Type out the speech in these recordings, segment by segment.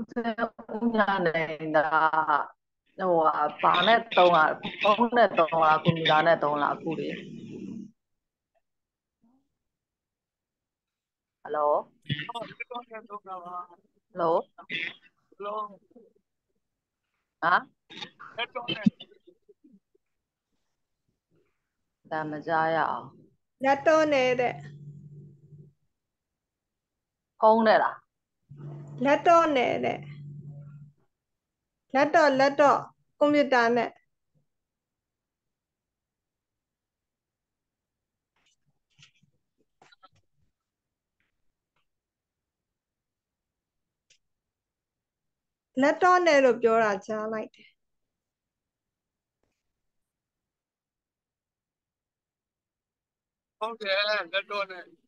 ဦးစင်းဦးညာနေတာဟိုဟာဘာနဲ့တုံးတာဖုန်းနဲ့တုံးလားကွန်ပျူတာနဲ့တုံးလားအခုလေဟယ်လိုဟယ်လိုဟမ်ဒါမကြားရအောင်လက်တော့နေတဲ့ဖုန်းနဲ့လား လက်တော့နေတဲ့လက်တော့လက်တော့ကွန်ပျူတာနဲ့လက်တော့နဲ့လို့ပြောတာကြားလိုက်တယ်ဟုတ်တယ်လက်တော့နဲ့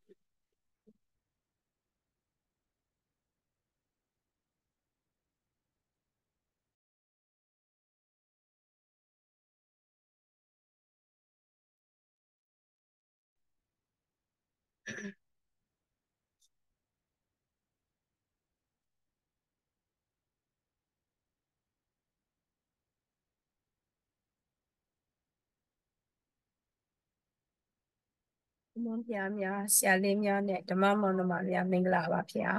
ဘုန်းဘုရားများဆရာလေးများနဲ့ဓမ္မမောင်နှမများမင်္ဂလာပါဗျာ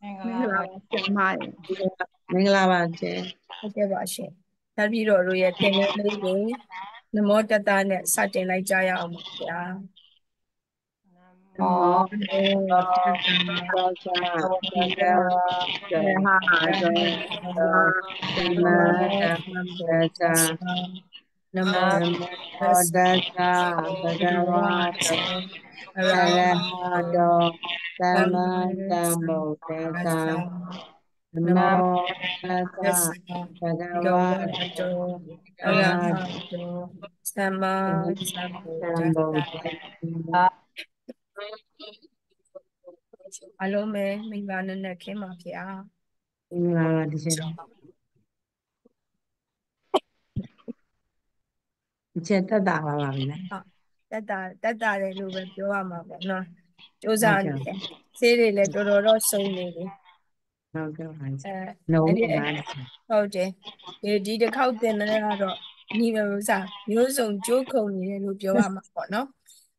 မင်္ဂမင်္ဂလာလာပါပါဆရာမရေမင်္ဂလာပါကျဲဟုတ်ကဲ့ပါရှင်ဓာတ်ပြီးတော့တို့ရဲ့သင်္ကန်းလေးကိုနမောတတနဲ့စတင်လိုက်ကြရအောင်ပါဗျာ မောသောတတံသောချာသတ္တဝါသေဟာဇောသမ္မာသမ္ဗုဒ္ဓံနနမောမောတတ္တဗုဒ္ဓဝါတောအသရရဟဟတောသမ္မာသမ္ဗုဒ္ဓံနမောတတ္တသစ္စာဗုဒ္ဓဘဂဝဝါတတောတောအရဟတောသမ္မာသမ္ဗုဒ္ဓ သမ္ဗုဒ္ဓံ အလုံးပဲမင်္ဂလာနဲ့ခင်းပါဗျာမင်္ဂလာပါတကျဲတကျဲတက်တာပါပါပြီလားတက်တာတက်တာတယ်လို့ပဲပြောရမှာပေါ့နော်စူးစမ်းနေတယ်ဆေးတွေလည်းတော်တော်တော့စုံနေတယ်ဟုတ်ကဲ့ပါအဲနှုံးအဲ့ဒီပါဟုတ်တယ်ဒီဒီတစ်ခေါက်တင်တဲ့ကတော့ညီမျိုးစားမျိုးစုံကြိုးခုံနေတယ်လို့ပြောရမှာပေါ့နော်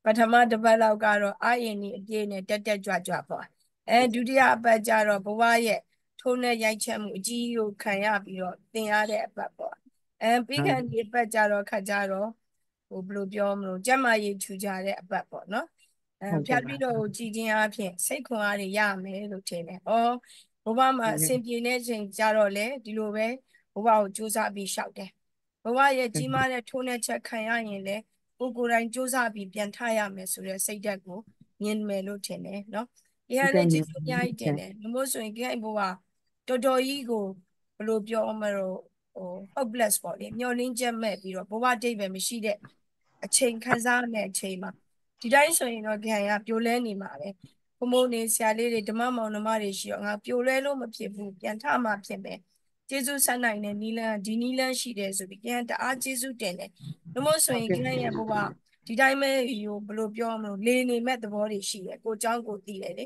ပထမတစ်ပတ်လောက်ကတော့အာရင်ဒီအပြည့်နဲ့တက်တက်ကြွကြွပေါ့အဲဒုတိယအပတ်ကျတော့ဘဝရဲ့ထိုးနဲ့ရိုက်ချက်မှုအကြီးကိုခံရပြီးတော့တင်ရတဲ့အပတ်ပေါ့အဲပြီးခံဒီအပတ်ကျတော့ခါကြတော့ဟိုဘယ်လိုပြောမလို့ကျက်မရေးထူကြတဲ့အပတ်ပေါ့နော်အဲဖြတ်ပြီးတော့ကြည်ချင်းအဖြစ်စိတ်ခွန်အားတွေရမယ်လို့ထင်တယ်ဩဘဝမှာအဆင်ပြေတဲ့ချိန်ကျတော့လေဒီလိုပဲဘဝကိုစူးစမ်းပြီးရှောက်တယ်ဘဝရဲ့ကြီးမားတဲ့ထိုးနဲ့ချက်ခံရရင်လေ ကိုယ်ကိုယ်တိုင်စူးစမ်းပြီးပြန်ထရမယ်ဆိုတဲ့စိတ်ဓာတ်ကိုမြင်မယ်လို့ထင်တယ်နော်ဒီဟာလည်းကျေးဇူးအများကြီးတင်တယ်လူမို့ဆိုရင်ကြိုင်ဘဝတော်တော်ကြီးကိုဘယ်လိုပြောမလို့ဟို hopeless ပေါ့လေမျောလင်းချက်မဲ့ပြီးတော့ဘဝတိတ်ပဲမရှိတဲ့အချိန်ခံစားရတဲ့အချိန်မှာဒီတိုင်းဆိုရင်တော့ကြံရပြိုလဲနေမှာပဲဘုံဘုံနေဆရာလေးတွေဓမ္မမောင်နှမတွေရှိတော့ငါပြိုလဲလို့မဖြစ်ဘူးပြန်ထမှဖြစ်မယ် ကျေးဇူးဆက်နိုင်တဲ့နီလန်းဒီနီလန်းရှိတယ်ဆိုပြီးကြံတအားကျေးဇူးတင်တယ်လူမို့ဆိုရင်ကြံရဲ့ဘဝဒီတိုင်းပဲဟိုဘယ်လိုပြောမလို့လေနေမဲ့သဘောတွေရှိတယ်ကိုเจ้าကိုတည်တယ်လေ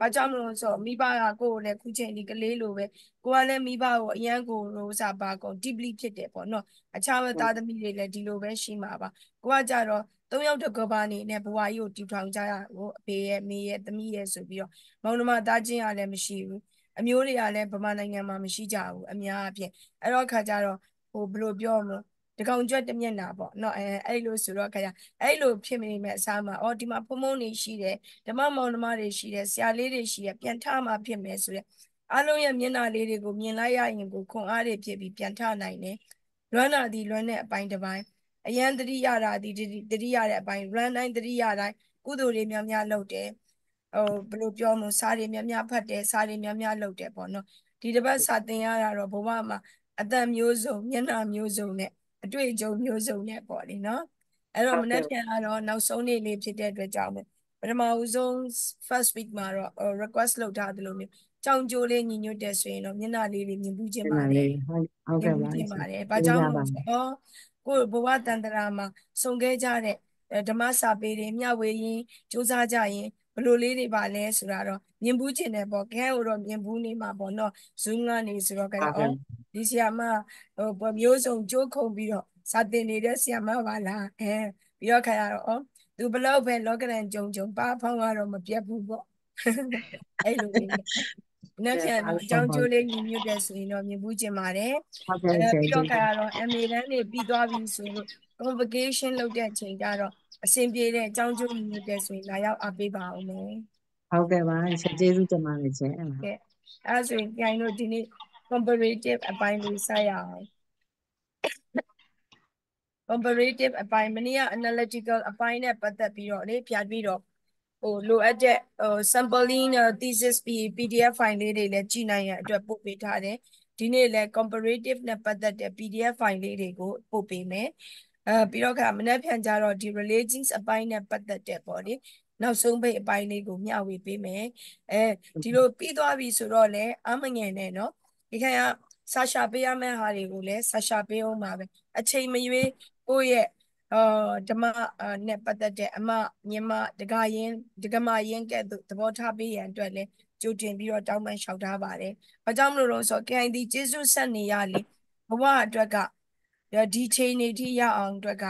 ဘာကြောင့်မလို့ဆိုတော့မိဘကကိုယ်ကိုလည်းခုချိန်ဒီကလေးလိုပဲကိုကလည်းမိဘကိုအရန်ကိုရိုးစားပါကုန် deeply ဖြစ်တယ်ပေါ့နော်အခြားသားသမီးတွေလည်းဒီလိုပဲရှိမှာပါကိုကကြတော့သုံးယောက်တစ်ကဘာနေနဲ့ဘဝကြီးကိုတည်ထောင်ကြရကိုအဖေရဲ့မေရဲ့သမီးရဲ့ဆိုပြီးတော့မောင်နှမသားချင်းကလည်းမရှိဘူး အမျိုးတွေကလည်းဗမာနိုင်ငံမှာမရှိကြဘူးအများအပြည့်အဲ့တော့ခါကြတော့ဟိုဘယ်လိုပြောမလို့တကောင်ကြွက်တစ်မျက်နှာပေါ့နော်အဲအဲ့လိုဆိုတော့ခါကြအဲ့လိုဖြစ်နေမဲ့အစားမှာအော်ဒီမှာဖုံဖုံနေရှိတယ်ဓမ္မမောင်နှမတွေရှိတယ်ဆရာလေးတွေရှိတယ်ပြန်ထမှဖြစ်မယ်ဆိုတဲ့အားလုံးရဲ့မျက်နှာလေးတွေကိုမြင်လိုက်ရရင်ကိုခွန်အားတွေဖြစ်ပြီးပြန်ထနိုင်တယ်လွမ်းတာဒီလွမ်းတဲ့အပိုင်းတစ်ပိုင်းအယံတတိရတာဒီတတိရတဲ့အပိုင်း run တိုင်းတတိရတိုင်းကုသိုလ်တွေများများလုပ်တယ် ဟိုဘယ်လိုပြောမလို့စာတွေများများဖတ်တယ်စာတွေများများလုပ်တယ်ပေါ့နော်ဒီတစ်ပတ်စာသင်ရတာတော့ဘဝမှာအတန်မျိုးစုံမျက်နှာမျိုးစုံနဲ့အတွေ့အကြုံမျိုးစုံနဲ့ပေါ့လေနော်အဲ့တော့မနေ့ပြန်ကတော့နောက်ဆုံးနေ့လေးဖြစ်တဲ့အတွက်ကြောင့်ပထမဦးဆုံး first week မှာတော့ request လုပ်ထားသလိုမျိုးကြောင်ကြိုးလေးညီညွတ်တယ်ဆိုရင်တော့မျက်နှာလေးတွေမြင်ဘူးခြင်းပါလေဟုတ်ဟုတ်ကဲ့ပါမြင်ပါတယ်။ဘာကြောင့်လဲဆိုတော့ကိုယ်ဘဝတန်တရာမှာစုံခဲ့ကြတဲ့ဓမ္မစာပေတွေမျှဝေရင်းစူးစမ်းကြရင် ဘယ်လိုလေးတွေပါလဲဆိုတာတော့မြင်ဘူးကျင်တယ်ပေါ့ခဲကိုတော့မြင်ဘူးနေမှာပေါ့နော် zoom ကနေဆိုတော့ကဲဟုတ်ကဲ့အော်ဒီဆီယာမဟိုပေါ့မျိုးစုံကြိုးခုံပြီးတော့စာတင်နေတဲ့ဆီယာမပါလားအဲပြီးတော့ခါရတော့အော်သူဘလောက်ပဲလောကရန်ကြုံကြုံပါဖောင်းကတော့မပြတ်ဘူးပေါ့အဲ့လိုလေးနဲ့နောက်ပြန်အကြောင်းကျိုးလေးညီညွတ်တဲ့ဆိုရင်တော့မြင်ဘူးကျင်ပါတယ်ဟုတ်ကဲ့အဲဆရာပြီးကျေးတော့ဇူးခါရတော့ MA တန်းနေပြီးသွားပြီဆိုလို့ convocation လုပ်တဲ့အချိန်ကျတော့ အဆင်ပြေတဲ့အကြောင်းကျိုးညီညွတ်တဲ့ဆိုရင်လာရောက်အားပေးပါအောင်မယ်ဟုတ်ကဲ့ပါဆရာကျေးဇူးတင်ပါတယ်ရှင်အဲ့ဒါကဲအဲဒါဆိုရင်ကြိုင်တို့ဒီနေ့ comparative အပိုင်းလေးစရအောင် comparative အပိုင်းမနေ့က analytical အပိုင်းနဲ့ပတ်သက်ပြီးတော့လေဖြတ်ပြီးတော့ဟိုလိုအပ်တဲ့ဟို sampling နဲ့ thesis PDF file လေးတွေလည်းကြည့်နိုင်ရန်အတွက်ပို့ပေးထားတယ်ဒီနေ့လည်း comparative နဲ့ပတ်သက်တဲ့ PDF file လေးတွေကိုပို့ပေးမယ် အဲပြီးတော့ခါမနေ့ဖြန်ကြတော့ဒီ relations အပိုင်းနဲ့ပတ်သက်တဲ့ပေါ့လေနောက်ဆုံးပိတ်အပိုင်းလေးကိုမျှဝေပေးမယ်အဲဒီလိုပြီးသွားပြီဆိုတော့လည်းအမငယ်နဲ့နော်ဒီခိုင်ကဆာရှာပေးရမယ့်ဟာတွေကိုလည်းဆာရှာပေးအောင်ပါပဲအချိန်မရွေးကိုယ့်ရဲ့အာဓမ္မအာနဲ့ပတ်သက်တဲ့အမညီမတကရင်ဒကမရင်ကဲ့သို့သဘောထားပေးရန်အတွက်လည်းကြိုတင်ပြီးတော့တောင်းပန်လျှောက်ထားပါတယ်။ဘာကြောင့်မလို့လဲဆိုတော့ KID ကျေးဇူးဆက်နေရလေဘဝအတွက်က ဒီချိန်နေထိရအောင်အတွက်က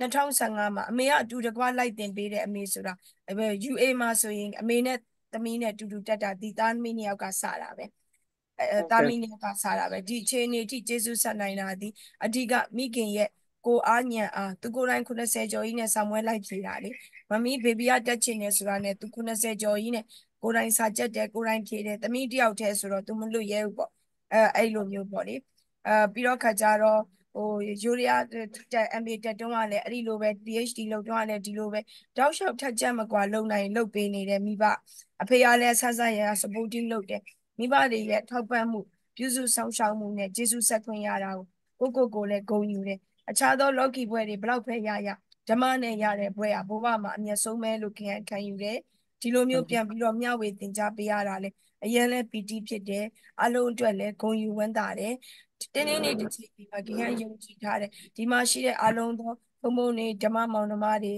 2015မှာအမေကအတူတကွလိုက်တင်ပေးတဲ့အမေဆိုတာအဲ UA မှာဆိုရင်အမေနဲ့သမီးနဲ့အတူတူတက်တာဒီသားသမီးနှစ်ယောက်ကစတာပဲအဲသားသမီးနှစ်ယောက်ကစတာပဲဒီချိန်နေထိကျေးဇူးဆက်နိုင်တာဒီအဓိကမိခင်ရဲ့ကိုအားညံအားသူကိုယ်တိုင်80ကျော်ကြီးနဲ့ဆောင်မွဲလိုက်ဖြေတာလေမမီးဘေဘီကတက်ချင်နေဆိုတာနဲ့သူ80ကျော်ကြီးနဲ့ကိုယ်တိုင်စာချက်တယ်ကိုယ်တိုင်ဖြေတယ်သမီးတယောက်တည်းဆိုတော့သူမလွတ်ရဲဘူးပေါ့အဲအဲ့လိုမျိုးပေါ့လေအဲပြီးတော့ခါကြတော့ ဟိုယူရီးယားတက် MA တက်တုန်းကလည်းအဲ့ဒီလိုပဲ PhD လုပ်တုန်းကလည်းဒီလိုပဲတောက်လျှောက်ထက်ချက်မကွာလုံနိုင်လုပ်ပေးနေတယ်မိဘအဖေကလည်းဆက်ဆက်ရ supporting လုပ်တယ်မိဘတွေရဲ့ထောက်ပံ့မှုပြုစုဆောင်ရှောက်မှုနဲ့ကျေးဇူးဆက်ခွင့်ရတာကိုကိုကိုကိုလည်းဂုဏ်ယူတယ်အခြားသော လောကီဘွဲတွေဘလောက်ပဲရရဓမ္မနဲ့ရတဲ့ဘွဲကဘဝမှာအမျက်ဆုံးပဲလို့ခံခံယူတယ်ဒီလိုမျိုးပြန်ပြီးတော့မျှဝေသင်ကြားပေးရတာလေအရင်လဲပီတိဖြစ်တယ်အလုံးအတွက်လည်းဂုဏ်ယူဝမ်းသာတယ် တင်းတင်းလေးတစ်ချိန်ဒီမှာခင်ဗျယုံကြည်ထားတယ်ဒီမှာရှိတဲ့အလုံးသောဘုံဘုံတွေဓမ္မမောင်နှမတွေ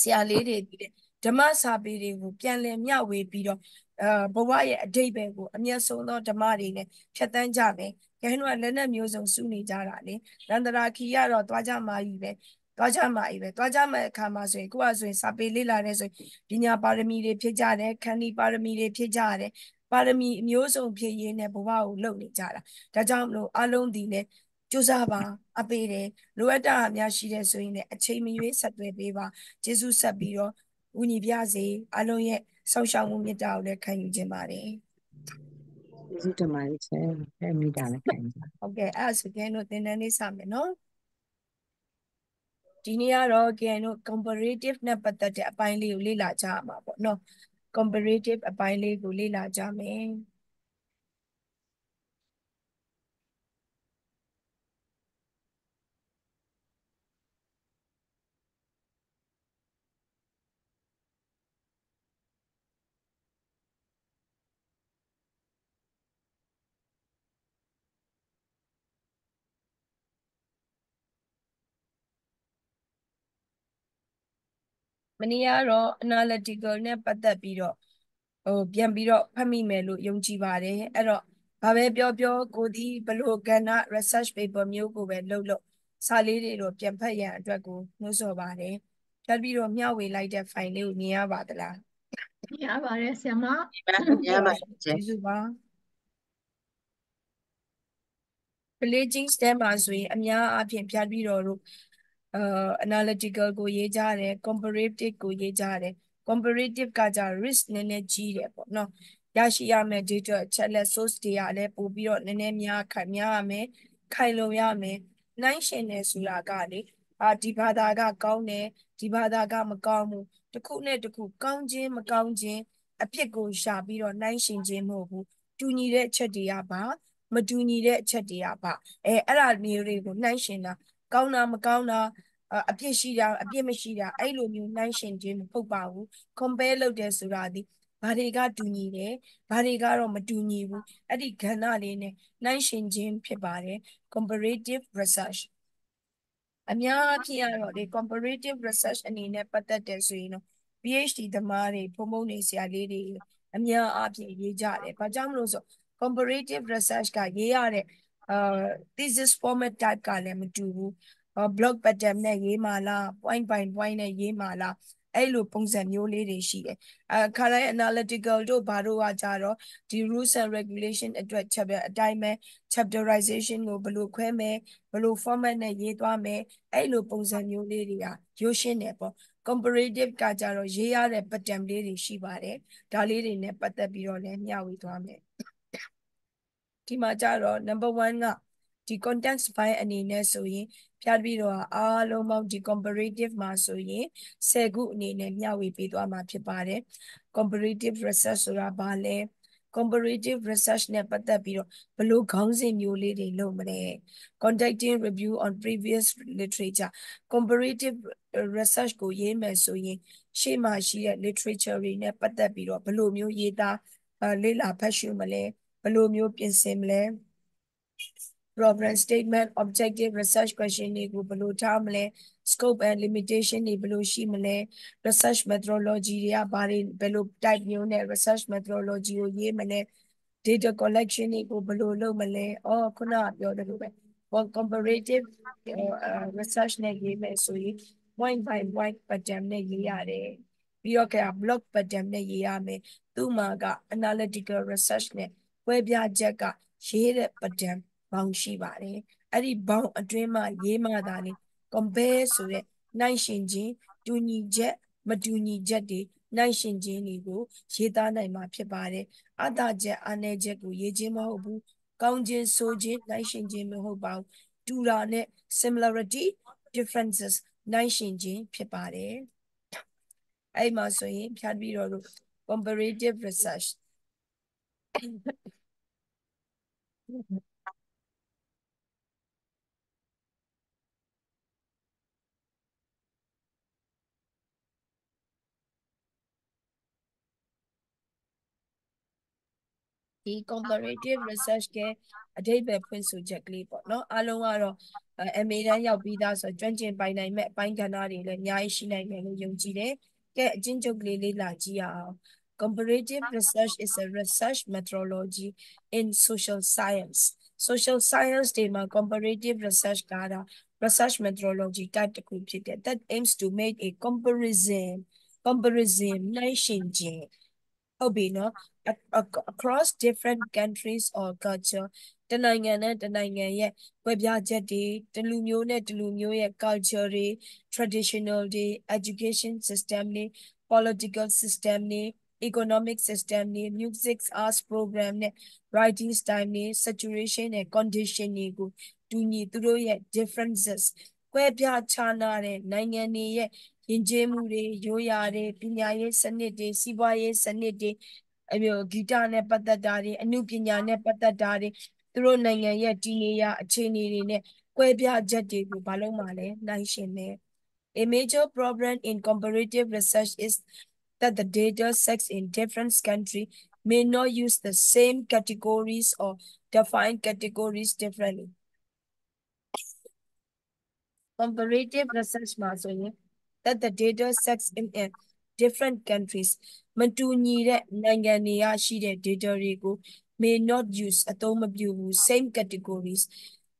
ဆရာလေးတွေဒီဓမ္မစာပေတွေကိုပြန်လည်မျှဝေပြီးတော့အာဘဝရဲ့အတိတ်ပဲကိုအမျက်ဆုံးသောဓမ္မတွေနဲ့ဖြတ်တန်းကြမယ်။ခင်ဗျတို့ကလက်နဲ့မျိုးစုံစုနေကြတာလေ။နန္ဒရာခီကတော့သွားကြမှာကြီးပဲ။သွားကြမှာကြီးပဲ။သွားကြမဲ့အခါမှာဆိုရင်ကိုကဆိုရင်စာပေလေ့လာတဲ့ဆိုရင်ပညာပါရမီတွေဖြစ်ကြတယ်။ခန္တီပါရမီတွေဖြစ်ကြတယ်။ ပါရမီအမျိုးစုံဖြစ်ရင်းနဲ့ဘဝကိုလုံနေကြတာ။ဒါကြောင့်မလို့အလုံးဒီလည်းကြိုးစားပါအပေးတယ်လိုအပ်တာအများရှိတဲ့ဆိုရင်လည်းအချိန်မရွေးဆက်သွယ်ပေးပါကျေးဇူးဆက်ပြီးတော့ဦးညီပြစေအလုံးရဲ့ဆောက်ရှောက်မှုမြတ်တာကိုလည်းခံယူခြင်းပါတယ်ကျေးဇူးတင်ပါတယ်ရှင်အဲ့မိတာလည်းခိုင်ပါဟုတ်ကဲ့အဲ့ဒါဆိုကဲတို့သင်တန်းလေးစမယ်နော်ဒီနေ့ကတော့ကဲတို့ comparative နဲ့ပတ်သက်တဲ့အပိုင်းလေးကိုလေ့လာကြရမှာပေါ့နော် comparative အပိုင်းလေးကိုလေ့လာကြမယ် မနေ့ကတော့ analytical နဲ့ပတ်သက်ပြီးတော့ဟိုပြန်ပြီးတော့ဖတ်မိမယ်လို့ယုံကြည်ပါတယ်အဲ့တော့ဘာပဲပြောပြောကိုဒီဘလို့ကဏ္ဍ research paper မျိုးကိုပဲလုပ်လို့စာလေးတွေတော့ပြန်ဖတ်ရန်အတွက်ကိုနှိုးဆော်ပါတယ်ဖြတ်ပြီးတော့မျှဝေလိုက်တဲ့ file လေးကိုမြင်ရပါသလားရပါတယ်ဆရာမရပါရှင်ကျေးဇူးပါ pillaging stem မှာဆိုရင်အများအားဖြင့်ဖြတ်ပြီးတော့ တို့အာ analytical ကိုရေးကြတယ် comparative ကိုရေးကြတယ် comparative ကကြ risk နည်းနည်းကြီးတယ်ပေါ့နော်ရရှိရမယ့် data အချက်လက် source တွေကလည်းပို့ပြီးတော့နည်းနည်းများခိုင်များရမယ်ခိုင်လုံရမယ်နှိုင်းရှင်တယ်ဆိုတာကလေအာဒီဘာသာကကောင်းတယ်ဒီဘာသာကမကောင်းဘူးတစ်ခုနဲ့တစ်ခုကောင်းခြင်းမကောင်းခြင်းအဖြစ်ကိုရှာပြီးတော့နှိုင်းရှင်ခြင်းမဟုတ်ဘူးတူညီတဲ့အချက်တွေကပါမတူညီတဲ့အချက်တွေကပါအဲအဲ့ဒါမျိုးတွေကိုနှိုင်းရှင်တာ ကောင်းတာမကောင်းတာအအပြစ်ရှိတာအပြစ်မရှိတာအဲ့လိုမျိုးနှိုင်းရှင်ခြင်းမဟုတ်ပါဘူး compare လုပ်တယ်ဆိုတာဒီဘာတွေကတူညီတယ်ဘာတွေကတော့မတူညီဘူးအဲ့ဒီကဏ္ဍလေးနဲ့နှိုင်းရှင်ခြင်းဖြစ်ပါတယ် comparative research အများအပြားကတော့ဒီ comparative research အနေနဲ့ပတ်သက်တယ်ဆိုရင်တော့ PhD သမားတွေဖုံဖုံနေဆရာလေးတွေအများအားဖြင့်ရေးကြတယ်။ဘာကြောင့်မလို့ဆို comparative research ကရေးရတဲ့အာ thesis format type ကလည်းမတူဘူး။ blog pattern နဲ့ရေးမှာလား point by point နဲ့ရေးမှာလားအဲ့လိုပုံစံမျိုးလေးတွေရှိတယ်။အခါတိုင်း analytical တို့ဘာတို့ကကြတော့ဒီ rules and regulation အတွက် chapter အတိုင်းပဲ chapterization ကိုဘယ်လိုခွဲမယ်ဘယ်လို format နဲ့ရေးသွားမယ်အဲ့လိုပုံစံမျိုးလေးတွေကရိုးရှင်းတယ်ပေါ့ comparative ကကြတော့ရေးရတဲ့ pattern လေးတွေရှိပါတယ်ဒါလေးတွေနဲ့ပတ်သက်ပြီးတော့လည်းမျှဝေသွားမယ် ဒီမှာကြတော့ number 1ကဒီ context file အနေနဲ့ဆိုရင်ဖြတ်ပြီးတော့အားလုံးပေါင်းဒီ comparative မှာဆိုရင်10ခုအနေနဲ့မျှဝေပေးသွားမှာဖြစ်ပါတယ် comparative research ဆိုတာဘာလဲ comparative research နဲ့ပတ်သက်ပြီးတော့ဘလို့ခေါင်းစဉ်မျိုးလေးတွေလုပ်မလဲ conducting review on previous literature comparative research ကိုရေးမယ်ဆိုရင်ရှေ့မှာရှိတဲ့ literature တွေနဲ့ပတ်သက်ပြီးတော့ဘလို့မျိုးရေးသားလေ့လာဖတ်ရှုမလဲ ဘလို့မျိုးပြင်ဆင်မလဲ problem statement objective research question တွေကိုဘယ်လိုထားမလဲ scope and limitation တွေဘယ်လိုရှိမလဲ research methodology တွေကဘာတွေဘယ်လို type မျိုးနဲ့ research methodology ကိုရေးမလဲ data collection တွေကိုဘယ်လိုလုပ်မလဲအော်ခုနကပြောသလိုပဲ comparative research နဲ့ရေးမယ်ဆိုရင် point by point pattern နဲ့ရေးရတယ်ပြီးတော့က block pattern နဲ့ရေးရမယ်သူ့မှာက analytical research နဲ့ ပွဲပြချက်ကရေးတဲ့ pattern ဘောင်ရှိပါတယ်အဲ့ဒီဘောင်အတွင်းမှာရေးမှသာလေ compare ဆိုတဲ့နိုင်ရှင်ချင်းတူညီချက်မတူညီချက်တွေနိုင်ရှင်ချင်းတွေကိုရေးသားနိုင်မှာဖြစ်ပါတယ်အတာချက်အနယ်ချက်ကိုရေးခြင်းမဟုတ်ဘူးကောင်းခြင်းဆိုခြင်းနိုင်ရှင်ခြင်းမဟုတ်ပါဘူးတူတာနဲ့ similarity differences နိုင်ရှင်ခြင်းဖြစ်ပါတယ်အဲ့မှာဆိုရင်ဖြတ်ပြီးတော့ comparative research ဒီ comparative research ကအဓိပ္ပာယ်ဖွင့်ဆိုချက်ကလေးပေါ့နော်အားလုံးကတော့ MA တန်းရောက်ပြီးသားဆိုကျွမ်းကျင်ပိုင်နိုင်မဲ့အပိုင်းကဏ္ဍတွေလည်းအများကြီးရှိနိုင်မယ်လို့ယုံကြည်တယ်ကဲအချင်းချုပ်ကလေးလေးလာကြည့်အောင် comparative research is a research methodology in social science social science တွေမှာ comparative research ကတာ research methodology type တစ်ခုဖြစ်တယ် that aims to make a comparison comparison နိုင်ရှင်ခြင်းဟုတ်ပြီနော် across different countries or culture တနိုင်ငံနဲ့တနိုင်ငံရဲ့ကွဲပြားချက်တွေတလူမျိုးနဲ့တလူမျိုးရဲ့ culture တွေ traditional တွေ education system တွေ political system တွေ economic system တွေ music arts program နဲ့ writing style တွေ saturation နဲ့ condition တွေကိုတူညီသူတို့ရဲ့ differences ကွဲပြားခြားနားတဲ့နိုင်ငံတွေရဲ့ယဉ်ကျေးမှုတွေရိုးရာတွေပညာရေးစနစ်တွေစီးပွားရေးစနစ်တွေအမျိုးဂီတနဲ့ပတ်သက်တာတွေအမှုပညာနဲ့ပတ်သက်တာတွေသူတို့နိုင်ငံရဲ့တည်နေရအခြေအနေတွေနဲ့ကွဲပြားချက်တွေကိုဘာလို့မှလဲနိုင်ရှင်မယ် A major problem in comparative research is that the data sets in different countries may not use the same categories or define categories differently. Comparative research မှာဆိုရင် that the data sets in a different countries မတူညီတဲ့နိုင်ငံတွေရရှိတဲ့ data တွေကို may not use အသုံးမပြုဘူး same categories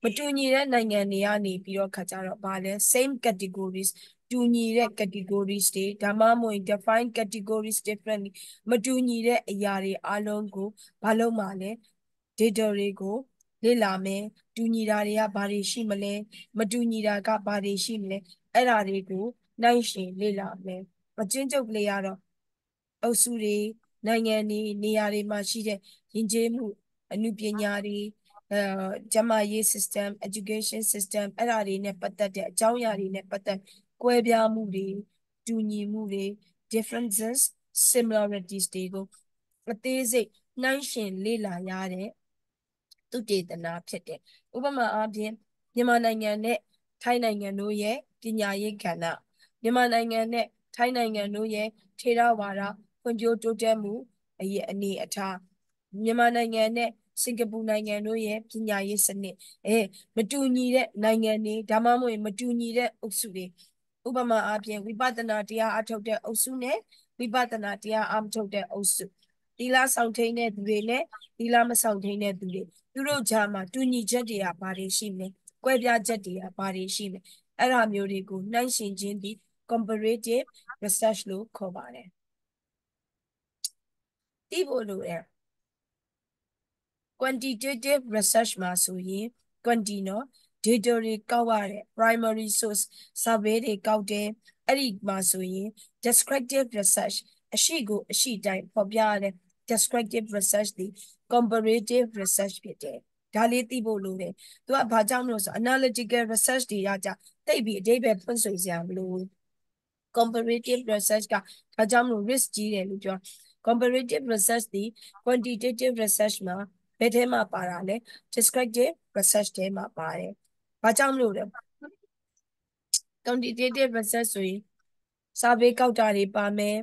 မတူညီတဲ့နိုင်ငံတွေကနေပြီးတော့ခါကြတော့ဗာလဲ same categories တူညီတဲ့ categories တွေဒါမှမဟုတ် define categories differently မတူညီတဲ့အရာတွေအလုံးကိုဘာလို့မှလဲ data တွေကိုလေ့လာမယ်တူညီတာတွေကဘာတွေရှိမလဲမတူညီတာကဘာတွေရှိမလဲအဲ့ဒါတွေကိုနိုင်ရှင်လေ့လာမယ်အချင်းချုပ်ကလေးကတော့အုပ်စုတွေနိုင်ငံတွေနေရာတွေမှာရှိတဲ့ယဉ်ကျေးမှုအမှုပညာတွေအဲကျမရေး system education system အဲ့ဒါတွေနဲ့ပတ်သက်တဲ့အကြောင်းအရာတွေနဲ့ပတ်သက် ကွဲပြားမှုတွေတူညီမှုတွေ differences similarities တွေကိုအသေးစိတ်နှိုင်းရှင်လေ့လာရတဲ့သူတေသနာဖြစ်တယ်ဥပမာအားဖြင့်မြန်မာနိုင်ငံနဲ့ထိုင်းနိုင်ငံတို့ရဲ့ပညာရေးကဏ္ဍမြန်မာနိုင်ငံနဲ့ထိုင်းနိုင်ငံတို့ရဲ့ထေရဝါဒဖွံ့ဖြိုးတိုးတက်မှုအရေးအနေအထားမြန်မာနိုင်ငံနဲ့စင်ကာပူနိုင်ငံတို့ရဲ့ပညာရေးစနစ်အဲမတူညီတဲ့နိုင်ငံတွေဒါမှမဟုတ်မတူညီတဲ့အုပ်စုတွေ ဥပမာအားဖြင့်ဝိပဿနာတရားအထုတ်တဲ့အုပ်စုနဲ့ဝိပဿနာတရားအမထုတ်တဲ့အုပ်စုသီလဆောင်ထိန်တဲ့သူတွေနဲ့သီလမဆောင်ထိန်တဲ့သူတွေသူတို့ကြားမှာတူညီချက်တွေကဘာတွေရှိမလဲကွဲပြားချက်တွေကဘာတွေရှိမလဲအဲ့ဒါမျိုးတွေကိုနှိုင်းယှဉ်ခြင်းဒီ comparative research လို့ခေါ်ပါတယ်သိဖို့လိုတယ် quantitative research မှာဆိုရင် quanti နော် data တွေကောက်ရတယ် primary source survey တွေကောက်တယ်အဲ့ဒီမှာဆိုရင် descriptive research အရှိကိုအရှိတိုင်းဖော်ပြရတဲ့ descriptive research ဒီ comparative research ဖြစ်တယ်ဒါလေးသိဖို့လိုတယ်သူကဘာကြောင့်မလို့ဆို analytical research တွေကကြာတိတ်ပြီးအဓိပ္ပာယ်ဖွင့်ဆိုစရာမလိုဘူး comparative research ကဒါကြောင့်မလို့ risk ကြီးတယ်လို့ပြော comparative research ဒီ quantitative research မှာဘယ်ထဲမှာပါတာလဲ descriptive research ထဲမှာပါတယ်။ ဘာကြောင့်မလို့လဲ quantitative research ဆိုရင်စာပေကောက်တာတွေပါမယ်